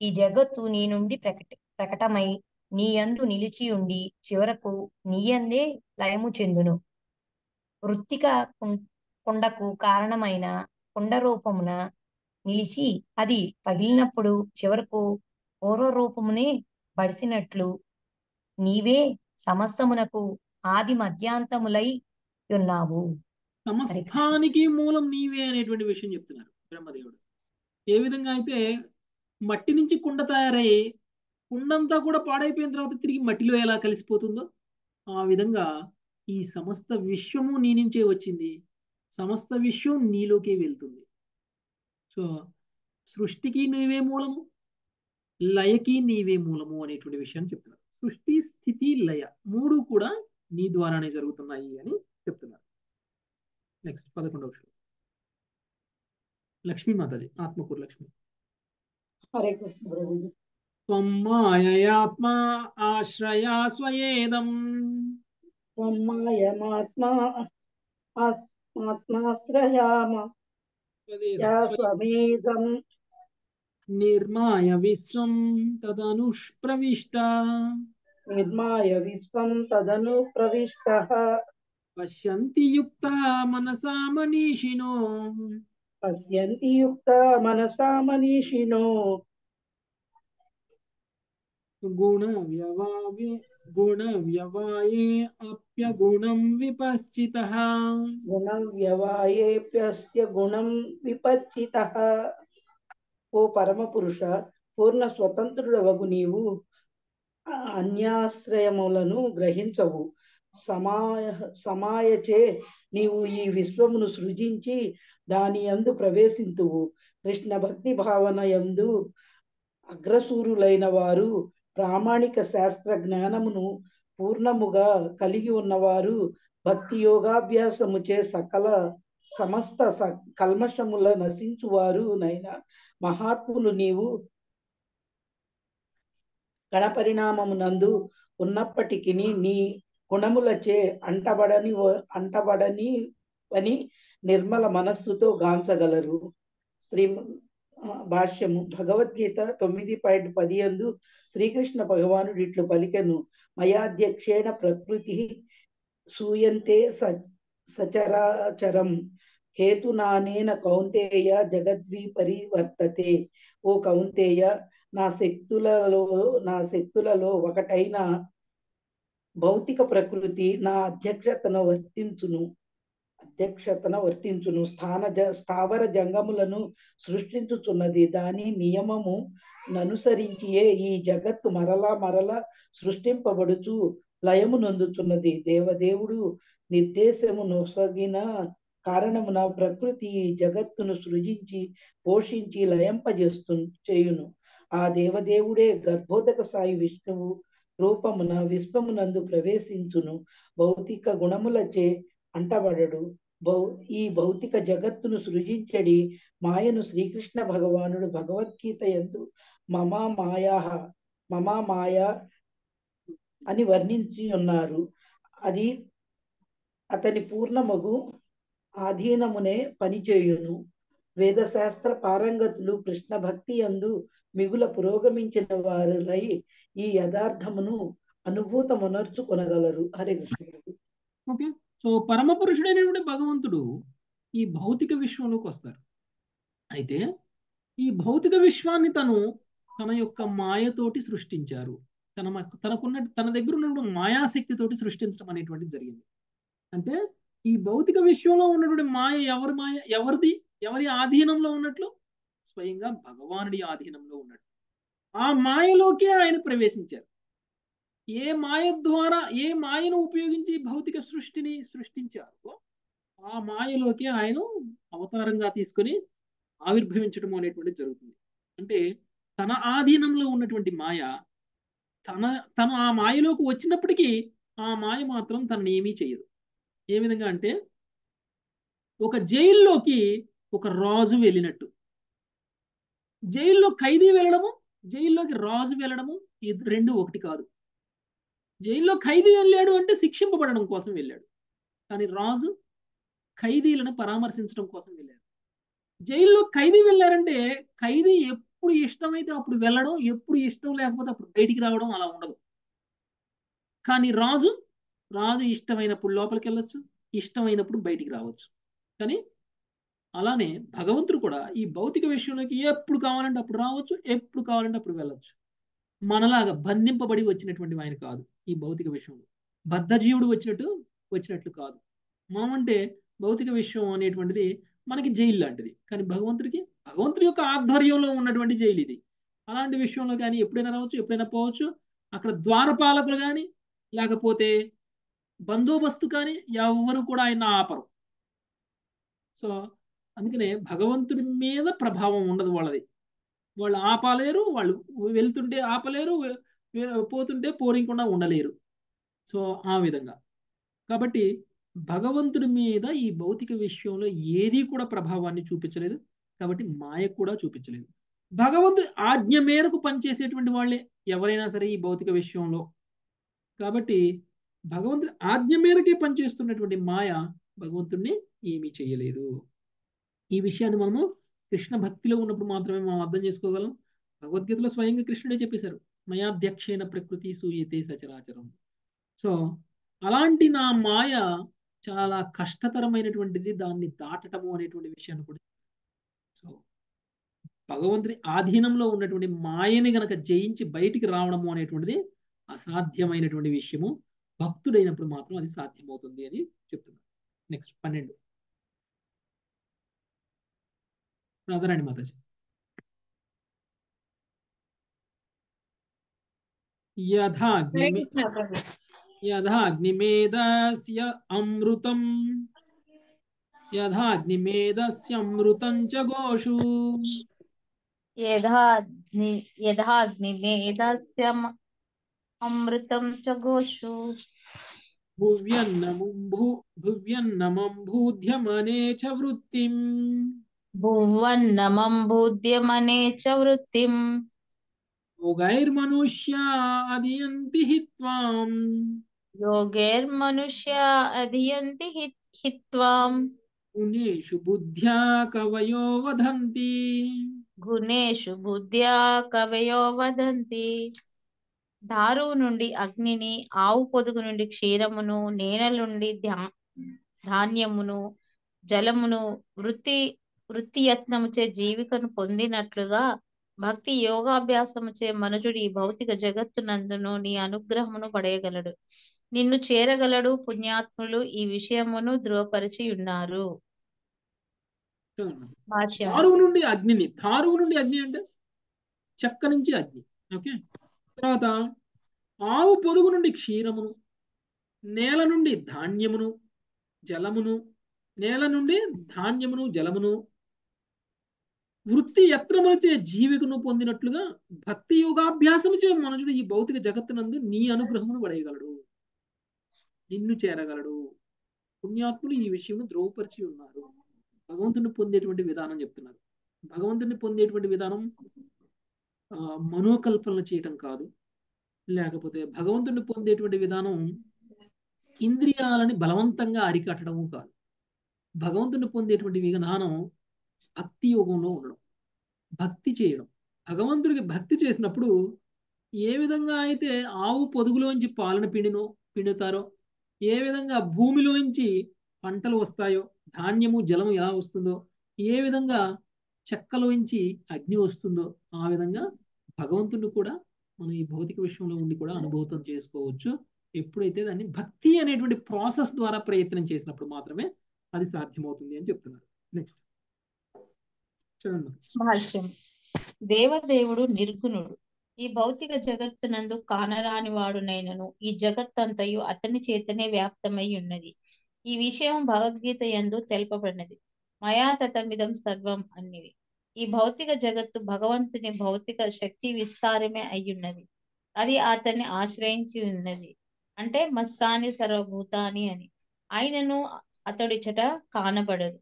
ఈ జగత్తు నీ నుండి ప్రకట ప్రకటమై నీయందు నిలిచి ఉండి చివరకు నీయందే లయము చెందును వృత్తిక కుం- కుండకు కారణమైన కుండ రూపమున నిలిచి అది పగిలినప్పుడు చివరకు పూర్వరూపమునే బడిసినట్లు నీవే సమస్తమునకు ఆది మధ్యాంతములై ఉన్నావు. సమస్తానికి మూలం నీవే అనేటువంటి విషయం చెప్తున్నారు బ్రహ్మదేవుడు. ఏ విధంగా అయితే మట్టి నుంచి కుండ తయారయ్యి కుండంతా కూడా పాడైపోయిన తర్వాత తిరిగి మట్టిలో ఎలా కలిసిపోతుందో ఆ విధంగా ఈ సమస్త విశ్వము నీ నుంచే వచ్చింది. సమస్త విశ్వం నీలోకే వెళ్తుంది. సో సృష్టికి నీవే మూలము లయకి నీవే మూలము అనేటువంటి విషయాన్ని చెప్తున్నారు. సృష్టి స్థితి లయ మూడు కూడా నీ ద్వారానే జరుగుతున్నాయి అని చెప్తున్నారు. నెక్స్ట్ పదకొండవ శ్లోకం. లక్ష్మీ మాతాజీ ఆత్మకూరు లక్ష్మి. త్వం మాయయాత్మా ఆశ్రయా స్వయేదం. త్వమాయమాత్మా ఆత్మాశ్రయామ स्वमेधम् निर्माय विश्वं तदनुष्प्रविष्टा। निर्माय विश्वं तदनुप्रविष्टः। पश्यन्ति युक्ता मनसा मनीषिणो पश्यन्ति युक्ता मनसा मनीषिणो गुणव्यवाव्य మనీషినో గుణ వ్యవాయే అప్యగుణం విపశ్చిత గుణ గుణం విపచ్చిత ఓ పరమపురుష పూర్ణ స్వతంత్రుడవగు నీవు అన్యాశ్రయములను గ్రహించవు సమాయ సమాయచే నీవు ఈ విశ్వమును సృజించి దాని యందు ప్రవేశింతువు। కృష్ణ భక్తి భావన యందు అగ్రసూరులైన వారు ప్రామాణిక శాస్త్ర జ్ఞానమును పూర్ణముగా కలిగి ఉన్నవారు భక్తి యోగాభ్యాసముచే సకల సమస్త స కల్మషముల నశించువారు నైనా. మహాత్ములు నీవు గణపరిణామమునందు ఉన్నప్పటికీ నీ గుణములచే అంటబడని అంటబడని అని నిర్మల మనస్సుతో గాంచగలరు. శ్రీ భాష్యము. భగవద్గీత తొమ్మిది పాయింట్ పది అందు శ్రీకృష్ణ భగవానుడు ఇట్లు పలికను. మయాధ్యక్షేణ ప్రకృతి సూయంతే స సచరాచరం. హేతునానేన కౌంతేయ జగద్వి పరివర్తతే ఓ కౌంతేయ నా శక్తులలో నా శక్తులలో ఒకటైన భౌతిక ప్రకృతి నా అధ్యక్షతను వర్తించును. అధ్యక్షతన వర్తించును. స్థాన జ స్థావర జంగములను సృష్టించుచున్నది. దాని నియమము ననుసరించియే ఈ జగత్తు మరలా మరలా సృష్టింపబడుచు లయము నొందుచున్నది. దేవదేవుడు నిర్దేశము నొసగిన కారణమున ప్రకృతి ఈ జగత్తును సృజించి పోషించి లయంపజేస్తు చేయును. ఆ దేవదేవుడే గర్భోదక సాయి విష్ణువు రూపమున విశ్వమునందు ప్రవేశించును. భౌతిక గుణములచే అంటబడడు. భౌ ఈ భౌతిక జగత్తును సృజించడి మాయను శ్రీకృష్ణ భగవానుడు భగవద్గీత ఎందు మమా మాయా మమా మాయా అని వర్ణించి ఉన్నారు. అది అతని పూర్ణమగు ఆధీనమునే పనిచేయును. వేదశాస్త్ర పారంగతులు కృష్ణ భక్తి యందు మిగుల పురోగమించిన వారులై ఈ యథార్థమును అనుభూతమునర్చుకొనగలరు హరే కృష్ణ సో పరమ పురుషుడైనటువంటి భగవంతుడు ఈ భౌతిక విశ్వంలోకి వస్తారు. అయితే ఈ భౌతిక విశ్వాన్ని తను తన యొక్క మాయతోటి సృష్టించారు. తన తనకున్న తన దగ్గర ఉన్నటువంటి మాయాశక్తితోటి సృష్టించడం అనేటువంటిది జరిగింది. అంటే ఈ భౌతిక విశ్వంలో ఉన్నటువంటి మాయ ఎవరి మాయ ఎవరిది ఎవరి ఆధీనంలో ఉన్నట్లు? స్వయంగా భగవానుడి ఆధీనంలో ఉన్నట్టు. ఆ మాయలోకే ఆయన ప్రవేశించారు. ఏ మాయ ద్వారా ఏ మాయను ఉపయోగించి భౌతిక సృష్టిని సృష్టించారో ఆ మాయలోకి ఆయన అవతారంగా తీసుకొని ఆవిర్భవించడం అనేటువంటిది జరుగుతుంది. అంటే తన ఆధీనంలో ఉన్నటువంటి మాయ తన తను ఆ మాయలోకి వచ్చినప్పటికీ ఆ మాయ మాత్రం తనని ఏమీ చేయదు. ఏ విధంగా అంటే ఒక జైల్లోకి ఒక రాజు వెళ్ళినట్టు. జైల్లో ఖైదీ వెళ్ళడము జైల్లోకి రాజు వెళ్ళడము ఇది రెండు ఒకటి కాదు. జైల్లో ఖైదీ వెళ్ళాడు అంటే శిక్షింపబడడం కోసం వెళ్ళాడు. కానీ రాజు ఖైదీలను పరామర్శించడం కోసం వెళ్ళాడు. జైల్లో ఖైదీ వెళ్ళారంటే ఖైదీ ఎప్పుడు ఇష్టమైతే అప్పుడు వెళ్ళడం ఎప్పుడు ఇష్టం లేకపోతే అప్పుడు బయటికి రావడం అలా ఉండదు. కానీ రాజు రాజు ఇష్టమైనప్పుడు లోపలికి వెళ్ళొచ్చు ఇష్టమైనప్పుడు బయటికి రావచ్చు. కానీ అలానే భగవంతుడు కూడా ఈ భౌతిక విషయంలోకి ఎప్పుడు కావాలంటే అప్పుడు రావచ్చు ఎప్పుడు కావాలంటే అప్పుడు వెళ్ళొచ్చు. మనలాగా బంధింపబడి వచ్చినటువంటి ఆయన కాదు ఈ భౌతిక విషయంలో బద్ధజీవుడు వచ్చినట్టు వచ్చినట్లు కాదు. మామంటే భౌతిక విషయం అనేటువంటిది మనకి జైలు లాంటిది. కానీ భగవంతుడికి భగవంతుడి యొక్క ఆధ్వర్యంలో ఉన్నటువంటి జైలు ఇది. అలాంటి విషయంలో కానీ ఎప్పుడైనా రావచ్చు ఎప్పుడైనా పోవచ్చు. అక్కడ ద్వారపాలకులు కానీ లేకపోతే బందోబస్తు కానీ ఎవరు కూడా ఆయన ఆపరు. సో అందుకనే భగవంతుడి మీద ప్రభావం ఉండదు వాళ్ళది. వాళ్ళు ఆపలేరు వాళ్ళు వెళ్తుంటే ఆపలేరు పోతుంటే పోనీయకుండా ఉండలేరు. సో ఆ విధంగా. కాబట్టి భగవంతుడి మీద ఈ భౌతిక విషయంలో ఏది కూడా ప్రభావాన్ని చూపించలేదు. కాబట్టి మాయ కూడా చూపించలేదు. భగవంతుడి ఆజ్ఞ మేరకు పనిచేసేటువంటి వాళ్ళే ఎవరైనా సరే ఈ భౌతిక విషయంలో. కాబట్టి భగవంతుడి ఆజ్ఞ మేరకే పనిచేస్తున్నటువంటి మాయ భగవంతుడిని ఏమీ చేయలేదు. ఈ విషయాన్ని మనము కృష్ణ భక్తిలో ఉన్నప్పుడు మాత్రమే మనం అర్థం చేసుకోగలం. భగవద్గీతలో స్వయంగా కృష్ణుడే చెప్పేశారు మయాధ్యక్షేణ ప్రకృతి సూయతే సచరాచరం. సో అలాంటి నా మాయ చాలా కష్టతరమైనటువంటిది దాన్ని దాటటము అనేటువంటి విషయాన్ని కూడా సో భగవంతుని ఆధీనంలో ఉన్నటువంటి మాయని గనక జయించి బయటికి రావడము అనేటువంటిది అసాధ్యమైనటువంటి విషయము. భక్తుడైనప్పుడు మాత్రం అది సాధ్యమవుతుంది అని చెప్తున్నారు నెక్స్ట్ పన్నెండు. રાધારાણી માતાજી યથાગ્નિ अमृतम् च च वृत्तिम् భువన్నమం బుద్ధ్యమనే చ వృత్తిం యోగైర్మనుష్యా అధియంతి హిత్వాం యోగైర్మనుష్య అధియంతి హిత్వాం గుణేషు బుద్ధ్యా కవయో వదంతి గుణేషు బుద్ధ్యా కవయో వదంతి దారువు నుండి అగ్నిని ఆవు పొదుగు నుండి క్షీరమును నేల నుండి ధాన్యమును జలమును వృత్తి వృత్తి యత్నముచే జీవికను పొందినట్లుగా భక్తి యోగాభ్యాసముచే మనుజుడు ఈ భౌతిక జగత్తునందును నీ అనుగ్రహమును పడేయగలడు. నిన్ను చేరగలడు పుణ్యాత్ములు ఈ విషయమును ధృవపరిచి ఉన్నారు భాష్యం నుండి అగ్నిని తారువు నుండి అగ్ని అంటే చెక్క నుంచి అగ్ని ఓకే? తర్వాత ఆవు పొదుగు నుండి క్షీరమును నేల నుండి ధాన్యమును జలమును నేల నుండి ధాన్యమును జలమును వృత్తి యత్నములచే జీవికను పొందినట్లుగా భక్తి యోగాభ్యాసముచే మనుషుడు ఈ భౌతిక జగత్తునందు నీ అనుగ్రహమును పడేయగలడు. నిన్ను చేరగలడు. పుణ్యాత్ములు ఈ విషయం ద్రోవపరిచి ఉన్నారు. భగవంతుని పొందేటువంటి విధానం చెప్తున్నారు. భగవంతుని పొందేటువంటి విధానం మనోకల్పనలు చేయటం కాదు. లేకపోతే భగవంతుని పొందేటువంటి విధానం ఇంద్రియాలని బలవంతంగా అరికట్టడము కాదు. భగవంతుని పొందేటువంటి విధానం భక్తి యోగంలో ఉండడం భక్తి చేయడం. భగవంతుడికి భక్తి చేసినప్పుడు ఏ విధంగా అయితే ఆవు పొదుగులోంచి పాలన పిండినో పిండుతారో ఏ విధంగా భూమిలోంచి పంటలు వస్తాయో ధాన్యము జలము ఎలా వస్తుందో ఏ విధంగా చెక్కలోంచి అగ్ని వస్తుందో ఆ విధంగా భగవంతుడిని కూడా మనం ఈ భౌతిక విషయంలో ఉండి కూడా అనుభూతం చేసుకోవచ్చు. ఎప్పుడైతే దాన్ని భక్తి అనేటువంటి ప్రాసెస్ ద్వారా ప్రయత్నం చేసినప్పుడు మాత్రమే అది సాధ్యమవుతుంది అని చెప్తున్నారు. నెక్స్ట్. చూడండి. దేవదేవుడు నిర్గుణుడు. ఈ భౌతిక జగత్తునందు కానరాని వాడునైనను ఈ జగత్తంతయు అతని చేతనే వ్యాప్తమై ఉన్నది. ఈ విషయం భగవద్గీత యందు తెలుపబడినది. మయా తతమిదం సర్వం అన్నివి. ఈ భౌతిక జగత్తు భగవంతుని భౌతిక శక్తి విస్తారమే అయ్యున్నది. అది అతన్ని ఆశ్రయించి ఉన్నది. అంటే మస్సాని సర్వభూతాని అని. ఆయనను అతడిచట కానబడదు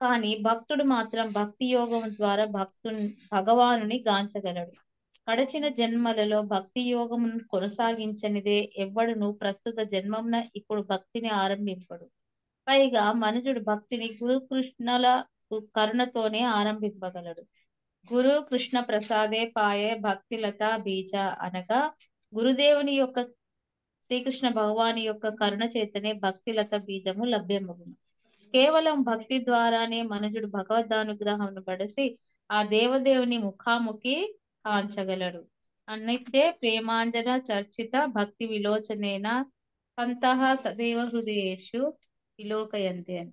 కానీ భక్తుడు మాత్రం భక్తి యోగం ద్వారా భక్తు భగవానుని గాంచగలడు. గడచిన జన్మలలో భక్తి యోగమును కొనసాగించనిదే ఎవ్వడును ప్రస్తుత జన్మమున ఇప్పుడు భక్తిని ఆరంభింపడు. పైగా మనుజుడు భక్తిని గురు కృష్ణల కరుణతోనే ఆరంభింపగలడు. గురు కృష్ణ ప్రసాదే పాయే భక్తిలత బీజ అనగా గురుదేవుని యొక్క శ్రీకృష్ణ భగవాని యొక్క కరుణ చేతనే భక్తిలత బీజము లభ్యమగును. కేవలం భక్తి ద్వారానే మనుషుడు భగవద్ధానుగ్రహం పడసి ఆ దేవదేవుని ముఖాముఖి కాంచగలడు. అన్నైతే ప్రేమాంజన చర్చిత భక్తి విలోచనేన పంతః సదైవ హృదయేషు విలోకయంతే అని.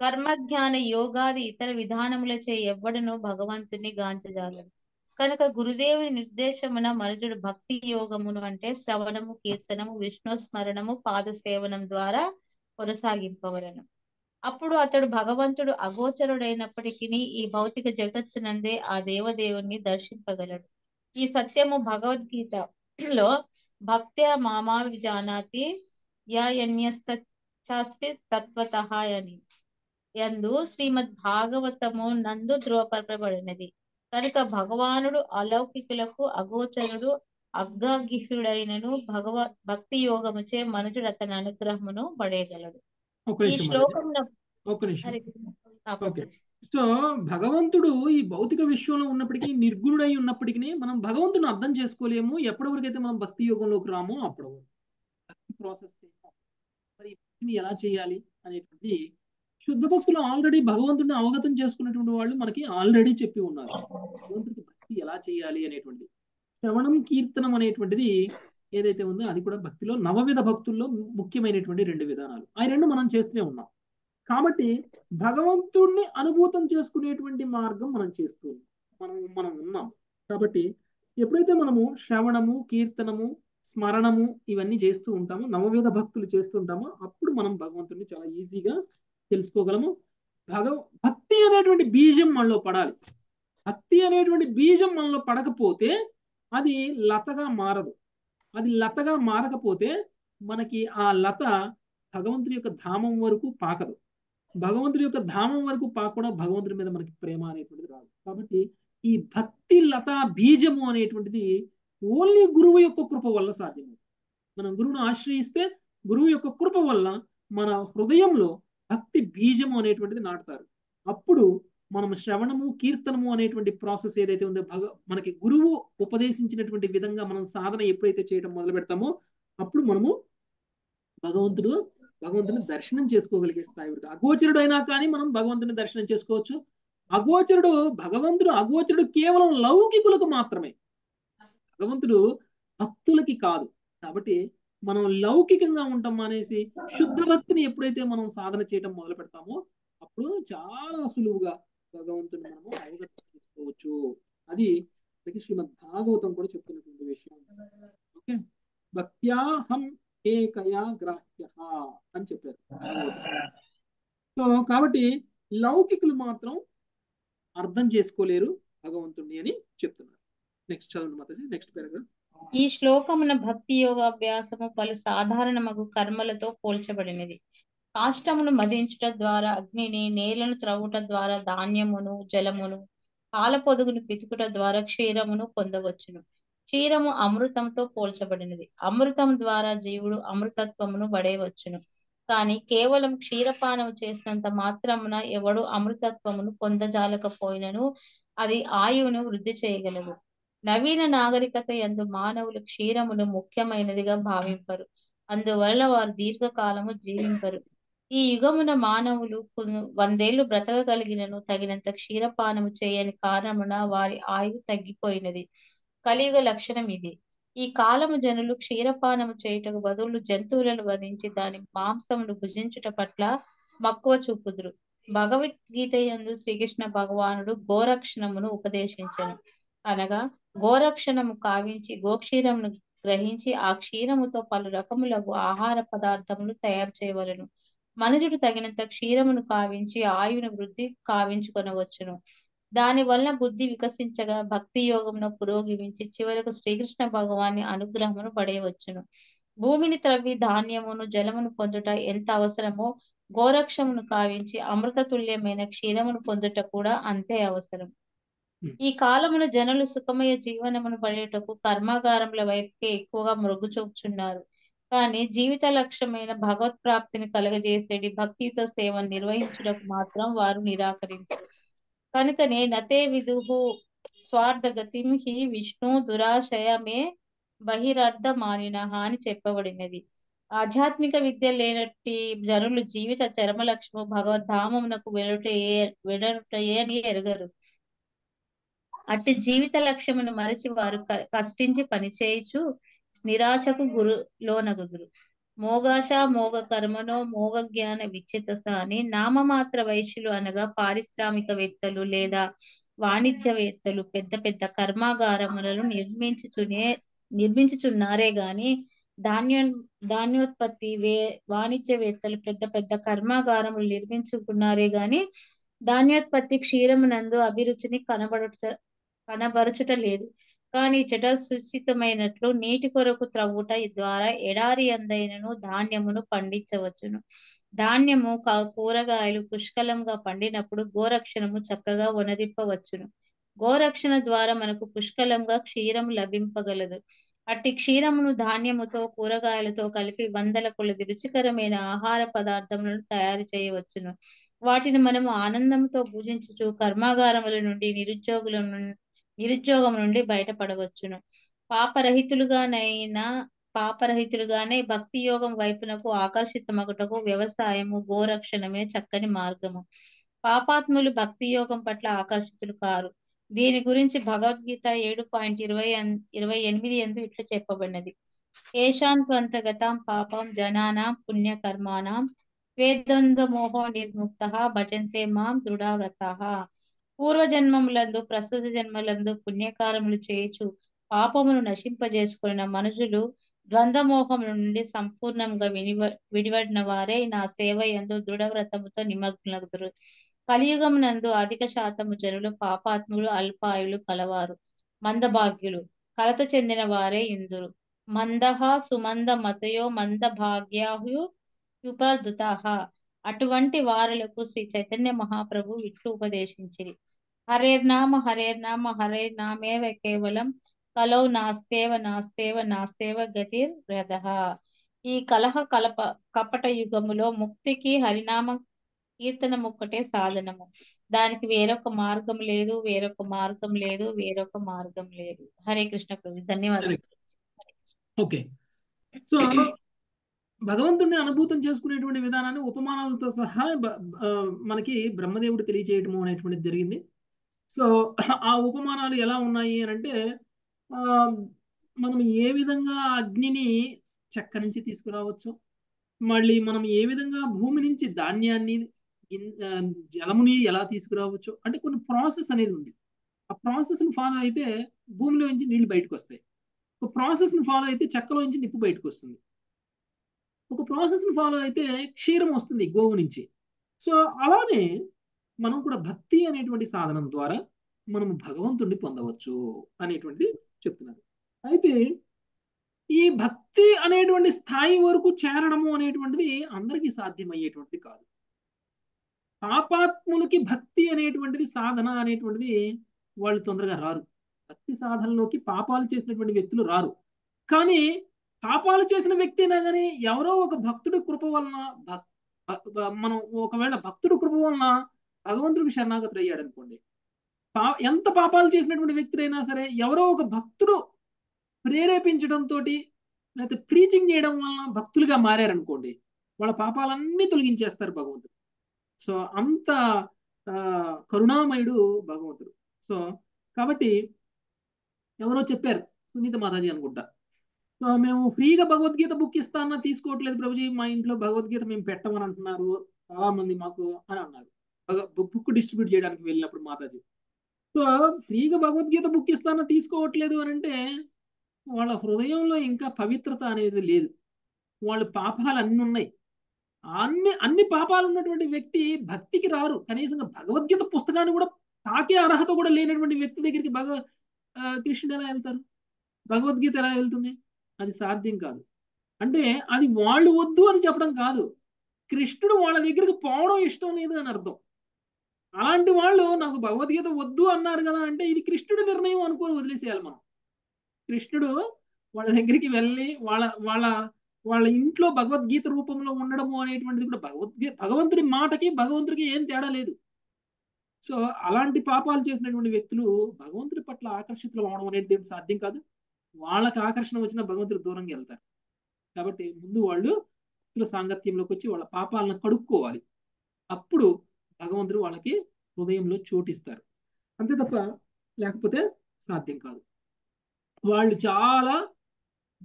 కర్మజ్ఞాన యోగాది ఇతర విధానములచే ఎవ్వడను భగవంతుని గాంచజాలడు. కనుక గురుదేవుని నిర్దేశమున మనుజుడు భక్తి యోగమును అంటే శ్రవణము కీర్తనము విష్ణు స్మరణము పాద సేవనం ద్వారా కొనసాగింపవలను. అప్పుడు అతడు భగవంతుడు అగోచరుడైనప్పటికీ ఈ భౌతిక జగత్తునందే ఆ దేవదేవుణ్ణి దర్శింపగలడు. ఈ సత్యము భగవద్గీత లో భక్త్య మామా విజానాతి యాస్మి తత్వత అని. యందు శ్రీమద్ భాగవతము నందు ధృవపరపబడినది కనుక భగవానుడు అలౌకికులకు అగోచరుడు అగ్రగిహుడైనను భగవ భక్తి యోగముచే మనుజుడు అతని అనుగ్రహమును పడేయగలడు. ఒక నిమిషం ఒక ఓకే. సో భగవంతుడు ఈ భౌతిక విశ్వంలో ఉన్నప్పటికీ నిర్గుణుడై ఉన్నప్పటికీ మనం భగవంతుని అర్థం చేసుకోలేము. ఎప్పటి వరకు అయితే మనం భక్తి యోగంలోకి రామో వరకు భక్తి ప్రాసెస్ మరి భక్తిని ఎలా చేయాలి అనేటువంటి శుద్ధ భక్తులు ఆల్రెడీ భగవంతుడిని అవగతం చేసుకున్నటువంటి వాళ్ళు మనకి ఆల్రెడీ చెప్పి ఉన్నారు. భగవంతుడికి భక్తి ఎలా చేయాలి అనేటువంటి శ్రవణం కీర్తనం అనేటువంటిది ఏదైతే ఉందో అది కూడా భక్తిలో నవవిధ భక్తుల్లో ముఖ్యమైనటువంటి రెండు విధానాలు. ఆ రెండు మనం చేస్తూనే ఉన్నాం. కాబట్టి భగవంతుణ్ణి అనుభూతం చేసుకునేటువంటి మార్గం మనం చేస్తూ మనం మనం ఉన్నాం. కాబట్టి ఎప్పుడైతే మనము శ్రవణము కీర్తనము స్మరణము ఇవన్నీ చేస్తూ ఉంటామో నవవిధ భక్తులు చేస్తూ ఉంటామో అప్పుడు మనం భగవంతుడిని చాలా ఈజీగా తెలుసుకోగలము. భగవ భక్తి అనేటువంటి బీజం మనలో పడాలి. భక్తి అనేటువంటి బీజం మనలో పడకపోతే అది లతగా మారదు. అది లతగా మారకపోతే మనకి ఆ లత భగవంతుడి యొక్క ధామం వరకు పాకదు. భగవంతుడి యొక్క ధామం వరకు పాకుండా భగవంతుడి మీద మనకి ప్రేమ అనేటువంటిది రాదు. కాబట్టి ఈ భక్తి లత బీజము అనేటువంటిది ఓన్లీ గురువు యొక్క కృప వల్ల సాధ్యము మనం గురువును ఆశ్రయిస్తే గురువు యొక్క కృప వల్ల మన హృదయంలో భక్తి బీజము అనేటువంటిది నాటుతారు. అప్పుడు మనం శ్రవణము కీర్తనము అనేటువంటి ప్రాసెస్ ఏదైతే ఉందో భగ మనకి గురువు ఉపదేశించినటువంటి విధంగా మనం సాధన ఎప్పుడైతే చేయడం మొదలు పెడతామో అప్పుడు మనము భగవంతుడు భగవంతుని దర్శనం చేసుకోగలిగే స్థాయి అగోచరుడు అయినా కానీ మనం భగవంతుని దర్శనం చేసుకోవచ్చు. అగోచరుడు భగవంతుడు అగోచరుడు కేవలం లౌకికులకు మాత్రమే. భగవంతుడు భక్తులకి కాదు. కాబట్టి మనం లౌకికంగా ఉంటాం అనేసి శుద్ధ భక్తిని ఎప్పుడైతే మనం సాధన చేయడం మొదలు పెడతామో అప్పుడు చాలా సులువుగా భగవంతుని మనము అవగతం చేసుకోవచ్చు అది మనకి శ్రీమద్ భాగవతం కూడా చెప్తున్నటువంటి విషయం. ఓకే? భక్త్యాహం ఏకయా గ్రాహ్య అని చెప్పారు. సో కాబట్టి లౌకికులు మాత్రం అర్థం చేసుకోలేరు భగవంతుణ్ణి అని చెప్తున్నారు. నెక్స్ట్ చదవండి మాతాజీ నెక్స్ట్ పారాగ్రాఫ్ ఈ శ్లోకమున భక్తి యోగాభ్యాసము పలు సాధారణమగు కర్మలతో పోల్చబడినది. కాష్టమును మదించుట ద్వారా అగ్నిని నేలను త్రవ్వుట ద్వారా ధాన్యమును జలమును పాల పొదుగును పితుకుట ద్వారా క్షీరమును పొందవచ్చును. క్షీరము అమృతంతో పోల్చబడినది. అమృతం ద్వారా జీవుడు అమృతత్వమును పడేయవచ్చును కానీ కేవలం క్షీరపానం చేసినంత మాత్రమున ఎవడు అమృతత్వమును పొందజాలకపోయినను అది ఆయువును వృద్ధి చేయగలదు. నవీన నాగరికత యందు మానవులు క్షీరమును ముఖ్యమైనదిగా భావింపరు. అందువల్ల వారు దీర్ఘకాలము జీవింపరు. ఈ యుగమున మానవులు వందేళ్ళు బ్రతకగలిగినను తగినంత క్షీరపానము చేయని కారణమున వారి ఆయువు తగ్గిపోయినది. కలియుగ లక్షణం ఇది. ఈ కాలము జనులు క్షీరపానము చేయుటకు బదులు జంతువులను వధించి దాని మాంసమును భుజించుట పట్ల మక్కువ చూపుదురు. భగవద్గీత యందు శ్రీకృష్ణ భగవానుడు గోరక్షణమును ఉపదేశించను. అనగా గోరక్షణము కావించి గోక్షీరమును గ్రహించి ఆ క్షీరముతో పలు రకములకు ఆహార పదార్థములు తయారు చేయవలను. మనుషుడు తగినంత క్షీరమును కావించి ఆయువును వృద్ధి కావించుకొనవచ్చును. దాని వలన బుద్ధి వికసించగా భక్తి యోగమును పురోగమించి చివరకు శ్రీకృష్ణ భగవాని అనుగ్రహమును పడేయవచ్చును భూమిని త్రవ్వి ధాన్యమును జలమును పొందుట ఎంత అవసరమో గోరక్షమును కావించి అమృత తుల్యమైన క్షీరమును పొందుట కూడా అంతే అవసరం. ఈ కాలమున జనులు సుఖమయ జీవనమును పడేటకు కర్మాగారముల వైపుకే ఎక్కువగా మొగ్గు చూపుచున్నారు కానీ జీవిత లక్ష్యమైన భగవత్ ప్రాప్తిని కలగజేసేటి భక్తియుత సేవను నిర్వహించుటకు మాత్రం వారు నిరాకరించారు. కనుకనే నతే విదుహు స్వార్థగతిం హి విష్ణు దురాశయమే బహిరర్థ మానిన అని చెప్పబడినది. ఆధ్యాత్మిక విద్య లేనట్టి జనులు జీవిత చరమ లక్ష్యము భగవద్ధామమునకు వెలుటయే వెడటయే అని ఎరగరు. అట్టి జీవిత లక్ష్యమును మరచి వారు క- కష్టించి పనిచేయచు నిరాశకు గురు లోనగుదురు మోగాశ మోగ కర్మనో మోగ జ్ఞాన విచ్చితస అని నామమాత్ర వైశ్యులు అనగా పారిశ్రామికవేత్తలు లేదా వాణిజ్యవేత్తలు పెద్ద పెద్ద కర్మాగారములను నిర్మించుచునే నిర్మించుచున్నారే గాని ధాన్య ధాన్యోత్పత్తి వే వాణిజ్యవేత్తలు పెద్ద పెద్ద కర్మాగారములు నిర్మించుకున్నారే గాని ధాన్యోత్పత్తి క్షీరమునందు అభిరుచిని కనబడుట కనబరచుట లేదు. కానీ చెట సుచితమైనట్లు నీటి కొరకు త్రవ్వుట ద్వారా ఎడారి అందైనను ధాన్యమును పండించవచ్చును. ధాన్యము కూరగాయలు పుష్కలంగా పండినప్పుడు గోరక్షణము చక్కగా వనరిప్పవచ్చును గోరక్షణ ద్వారా మనకు పుష్కలంగా క్షీరం లభింపగలదు. అట్టి క్షీరమును ధాన్యముతో కూరగాయలతో కలిపి వందల కొలది రుచికరమైన ఆహార పదార్థములను తయారు చేయవచ్చును. వాటిని మనము ఆనందంతో పూజించుచు కర్మాగారముల నుండి నిరుద్యోగుల నుండి నిరుద్యోగం నుండి బయటపడవచ్చును. పాపరహితులుగానైనా పాపరహితులుగానే భక్తి యోగం వైపునకు ఆకర్షితమగుటకు వ్యవసాయము గోరక్షణమే చక్కని మార్గము. పాపాత్ములు భక్తి యోగం పట్ల ఆకర్షితులు కారు. దీని గురించి భగవద్గీత ఏడు పాయింట్ ఇరవై ఇరవై ఎనిమిది ఎందు ఇట్లా చెప్పబడినది. ఏషాంత్వంతగతాం పాపం జనానాం పుణ్యకర్మాణం వేద్వంద్వ మోహ నిర్ముక్త భజంతే మాం దృఢవ్రత. పూర్వ జన్మములందు ప్రస్తుత జన్మలందు పుణ్యకారములు చేయుచు పాపమును నశింపజేసుకున్న మనుషులు ద్వంద్వమోహం నుండి సంపూర్ణంగా వినివ విడివడిన వారే నా సేవ యందు దృఢవ్రతముతో నిమగ్నగుదురు కలియుగమునందు అధిక శాతము జనులు పాపాత్ములు అల్పాయులు కలవారు. మందభాగ్యులు కలత చెందిన వారే ఇందురు. మందహ సుమంద మతయో మంద భాగ్యాహు ఉపర్దుతాహ అటువంటి వారులకు శ్రీ చైతన్య మహాప్రభు ఇట్లు ఉపదేశించిరి. హరేర్నామ హరేర్నామ హరేర్నామేవ కేవలం. కలౌ నాస్తేవ నాస్తేవ నాస్తేవ గతిర్ రథ ఈ కలహ కలప కపట యుగములో ముక్తికి హరినామ కీర్తనం ఒక్కటే సాధనము. దానికి వేరొక మార్గం లేదు వేరొక మార్గం లేదు వేరొక మార్గం లేదు. హరే కృష్ణ ప్రభు ధన్యవాదాలు. ఓకే. సో భగవంతుడిని అనుభూతం చేసుకునేటువంటి విధానాన్ని ఉపమానాలతో సహా మనకి బ్రహ్మదేవుడు తెలియజేయటము అనేటువంటిది జరిగింది. సో ఆ ఉపమానాలు ఎలా ఉన్నాయి అని అంటే మనం ఏ విధంగా అగ్నిని చెక్క నుంచి తీసుకురావచ్చు మళ్ళీ మనం ఏ విధంగా భూమి నుంచి ధాన్యాన్ని జలముని ఎలా తీసుకురావచ్చు అంటే కొన్ని ప్రాసెస్ అనేది ఉంది. ఆ ప్రాసెస్ని ఫాలో అయితే భూమిలో నుంచి నీళ్ళు బయటకు వస్తాయి. ఒక ప్రాసెస్ని ఫాలో అయితే చెక్కలో నుంచి నిప్పు బయటకు వస్తుంది. ఒక ప్రాసెస్ని ఫాలో అయితే క్షీరం వస్తుంది గోవు నుంచి. సో అలానే మనం కూడా భక్తి అనేటువంటి సాధనం ద్వారా మనం భగవంతుడిని పొందవచ్చు అనేటువంటిది చెప్తున్నారు అయితే ఈ భక్తి అనేటువంటి స్థాయి వరకు చేరడము అనేటువంటిది అందరికీ సాధ్యమయ్యేటువంటిది కాదు. పాపాత్ములకి భక్తి అనేటువంటిది సాధన అనేటువంటిది వాళ్ళు తొందరగా రారు. భక్తి సాధనలోకి పాపాలు చేసినటువంటి వ్యక్తులు రారు. కానీ పాపాలు చేసిన వ్యక్తి అయినా కానీ ఎవరో ఒక భక్తుడి కృప వలన భక్- మనం ఒకవేళ భక్తుడి కృప వలన భగవంతుడికి శరణాగతుడు అయ్యాడు అనుకోండి పా ఎంత పాపాలు చేసినటువంటి వ్యక్తులైనా సరే ఎవరో ఒక భక్తుడు ప్రేరేపించడంతో లేకపోతే ప్రీచింగ్ చేయడం వలన భక్తులుగా మారారనుకోండి వాళ్ళ పాపాలన్నీ తొలగించేస్తారు భగవంతుడు. సో అంత కరుణామయుడు భగవంతుడు. సో కాబట్టి ఎవరో చెప్పారు సునీత మాతాజీ అనుకుంటా. సో మేము ఫ్రీగా భగవద్గీత బుక్ ఇస్తా అన్నా తీసుకోవట్లేదు ప్రభుజీ మా ఇంట్లో భగవద్గీత మేము పెట్టమని అంటున్నారు చాలా మంది మాకు అని అన్నారు బుక్ డిస్ట్రిబ్యూట్ చేయడానికి వెళ్ళినప్పుడు మాతాజీ. సో ఫ్రీగా భగవద్గీత బుక్ ఇస్తాను తీసుకోవట్లేదు అని అంటే వాళ్ళ హృదయంలో ఇంకా పవిత్రత అనేది లేదు. వాళ్ళ పాపాలు అన్ని ఉన్నాయి. అన్ని అన్ని పాపాలు ఉన్నటువంటి వ్యక్తి భక్తికి రారు. కనీసం భగవద్గీత పుస్తకాన్ని కూడా తాకే అర్హత కూడా లేనటువంటి వ్యక్తి దగ్గరికి భగ కృష్ణుడు ఎలా వెళ్తారు? భగవద్గీత ఎలా వెళ్తుంది? అది సాధ్యం కాదు. అంటే అది వాళ్ళు వద్దు అని చెప్పడం కాదు. కృష్ణుడు వాళ్ళ దగ్గరికి పోవడం ఇష్టం లేదు అని అర్థం. అలాంటి వాళ్ళు నాకు భగవద్గీత వద్దు అన్నారు కదా అంటే ఇది కృష్ణుడి నిర్ణయం అనుకోని వదిలేసేయాలి మనం. కృష్ణుడు వాళ్ళ దగ్గరికి వెళ్ళి వాళ్ళ వాళ్ళ వాళ్ళ ఇంట్లో భగవద్గీత రూపంలో ఉండడము అనేటువంటిది కూడా భగవద్గీ భగవంతుడి మాటకి భగవంతుడికి ఏం తేడా లేదు. సో అలాంటి పాపాలు చేసినటువంటి వ్యక్తులు భగవంతుడి పట్ల ఆకర్షితులు అవడం అనేది సాధ్యం కాదు. వాళ్ళకి ఆకర్షణ వచ్చిన భగవంతుడి దూరంగా వెళ్తారు కాబట్టి ముందు వాళ్ళు భక్తుల సాంగత్యంలోకి వచ్చి వాళ్ళ పాపాలను కడుక్కోవాలి. అప్పుడు భగవంతుడు వాళ్ళకి హృదయంలో చోటిస్తారు. అంతే తప్ప లేకపోతే సాధ్యం కాదు. వాళ్ళు చాలా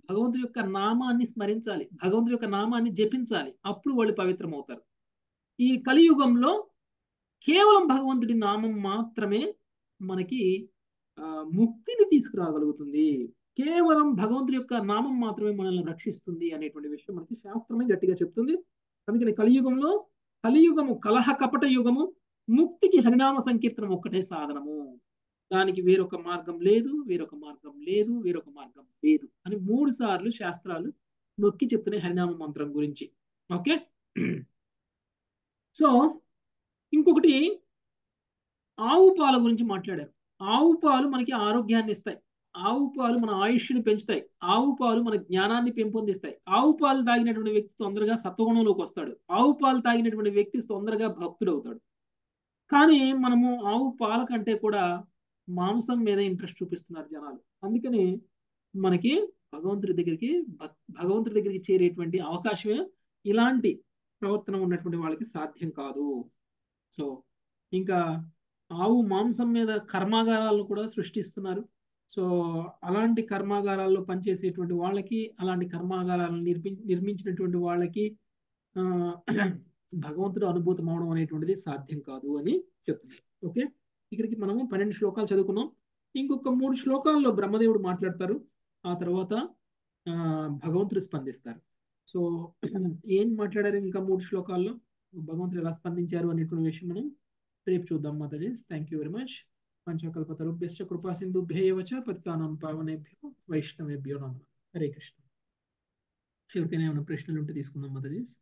భగవంతుడి యొక్క నామాన్ని స్మరించాలి భగవంతుడి యొక్క నామాన్ని జపించాలి అప్పుడు వాళ్ళు పవిత్రం అవుతారు ఈ కలియుగంలో కేవలం భగవంతుడి నామం మాత్రమే మనకి ఆ, ముక్తిని తీసుకురాగలుగుతుంది. కేవలం భగవంతుడి యొక్క నామం మాత్రమే మనల్ని రక్షిస్తుంది అనేటువంటి విషయం మనకి శాస్త్రమే గట్టిగా చెప్తుంది. అందుకని కలియుగంలో కలియుగము కలహ కపట యుగము ముక్తికి హరినామ సంకీర్తనం ఒక్కటే సాధనము. దానికి వేరొక మార్గం లేదు వేరొక మార్గం లేదు వేరొక మార్గం లేదు అని మూడు సార్లు శాస్త్రాలు నొక్కి చెప్తున్నాయి హరినామ మంత్రం గురించి. ఓకే? సో ఇంకొకటి ఆవు పాల గురించి మాట్లాడారు. ఆవు పాలు మనకి ఆరోగ్యాన్ని ఇస్తాయి. ఆవు పాలు మన ఆయుష్ని పెంచుతాయి. ఆవు పాలు మన జ్ఞానాన్ని పెంపొందిస్తాయి. ఆవు పాలు తాగినటువంటి వ్యక్తి తొందరగా సత్వగుణంలోకి వస్తాడు. ఆవు పాలు తాగినటువంటి వ్యక్తి తొందరగా భక్తుడు అవుతాడు కానీ మనము ఆవు పాల కంటే కూడా మాంసం మీద ఇంట్రెస్ట్ చూపిస్తున్నారు జనాలు. అందుకని మనకి భగవంతుడి దగ్గరికి భగవంతుడి దగ్గరికి చేరేటువంటి అవకాశమే ఇలాంటి ప్రవర్తన ఉన్నటువంటి వాళ్ళకి సాధ్యం కాదు. సో ఇంకా ఆవు మాంసం మీద కర్మాగారాలను కూడా సృష్టిస్తున్నారు. సో అలాంటి కర్మాగారాల్లో పనిచేసేటువంటి వాళ్ళకి అలాంటి కర్మాగారాలను నిర్మి నిర్మించినటువంటి వాళ్ళకి భగవంతుడు అనుభూతం అవడం అనేటువంటిది సాధ్యం కాదు అని చెప్తున్నాడు ఓకే? ఇక్కడికి మనము పన్నెండు శ్లోకాలు చదువుకున్నాం. ఇంకొక మూడు శ్లోకాల్లో బ్రహ్మదేవుడు మాట్లాడతారు. ఆ తర్వాత ఆ, భగవంతుడు స్పందిస్తారు. సో ఏం మాట్లాడారు ఇంకా మూడు శ్లోకాల్లో? భగవంతుడు ఎలా స్పందించారు అనేటువంటి విషయం మనం రేపు చూద్దాం మాతాజీ థ్యాంక్ యూ వెరీ మచ్. పంచకల్పతరుభ్యశ్చ కృపా సింధుభ్యేవ చ పతితానం పావనేభ్యో వైష్ణవేభ్యో నమ హరే కృష్ణ ఎవరికైనా ఏమైనా ప్రశ్నలు ఉంటే తీసుకుందాం మదజీస్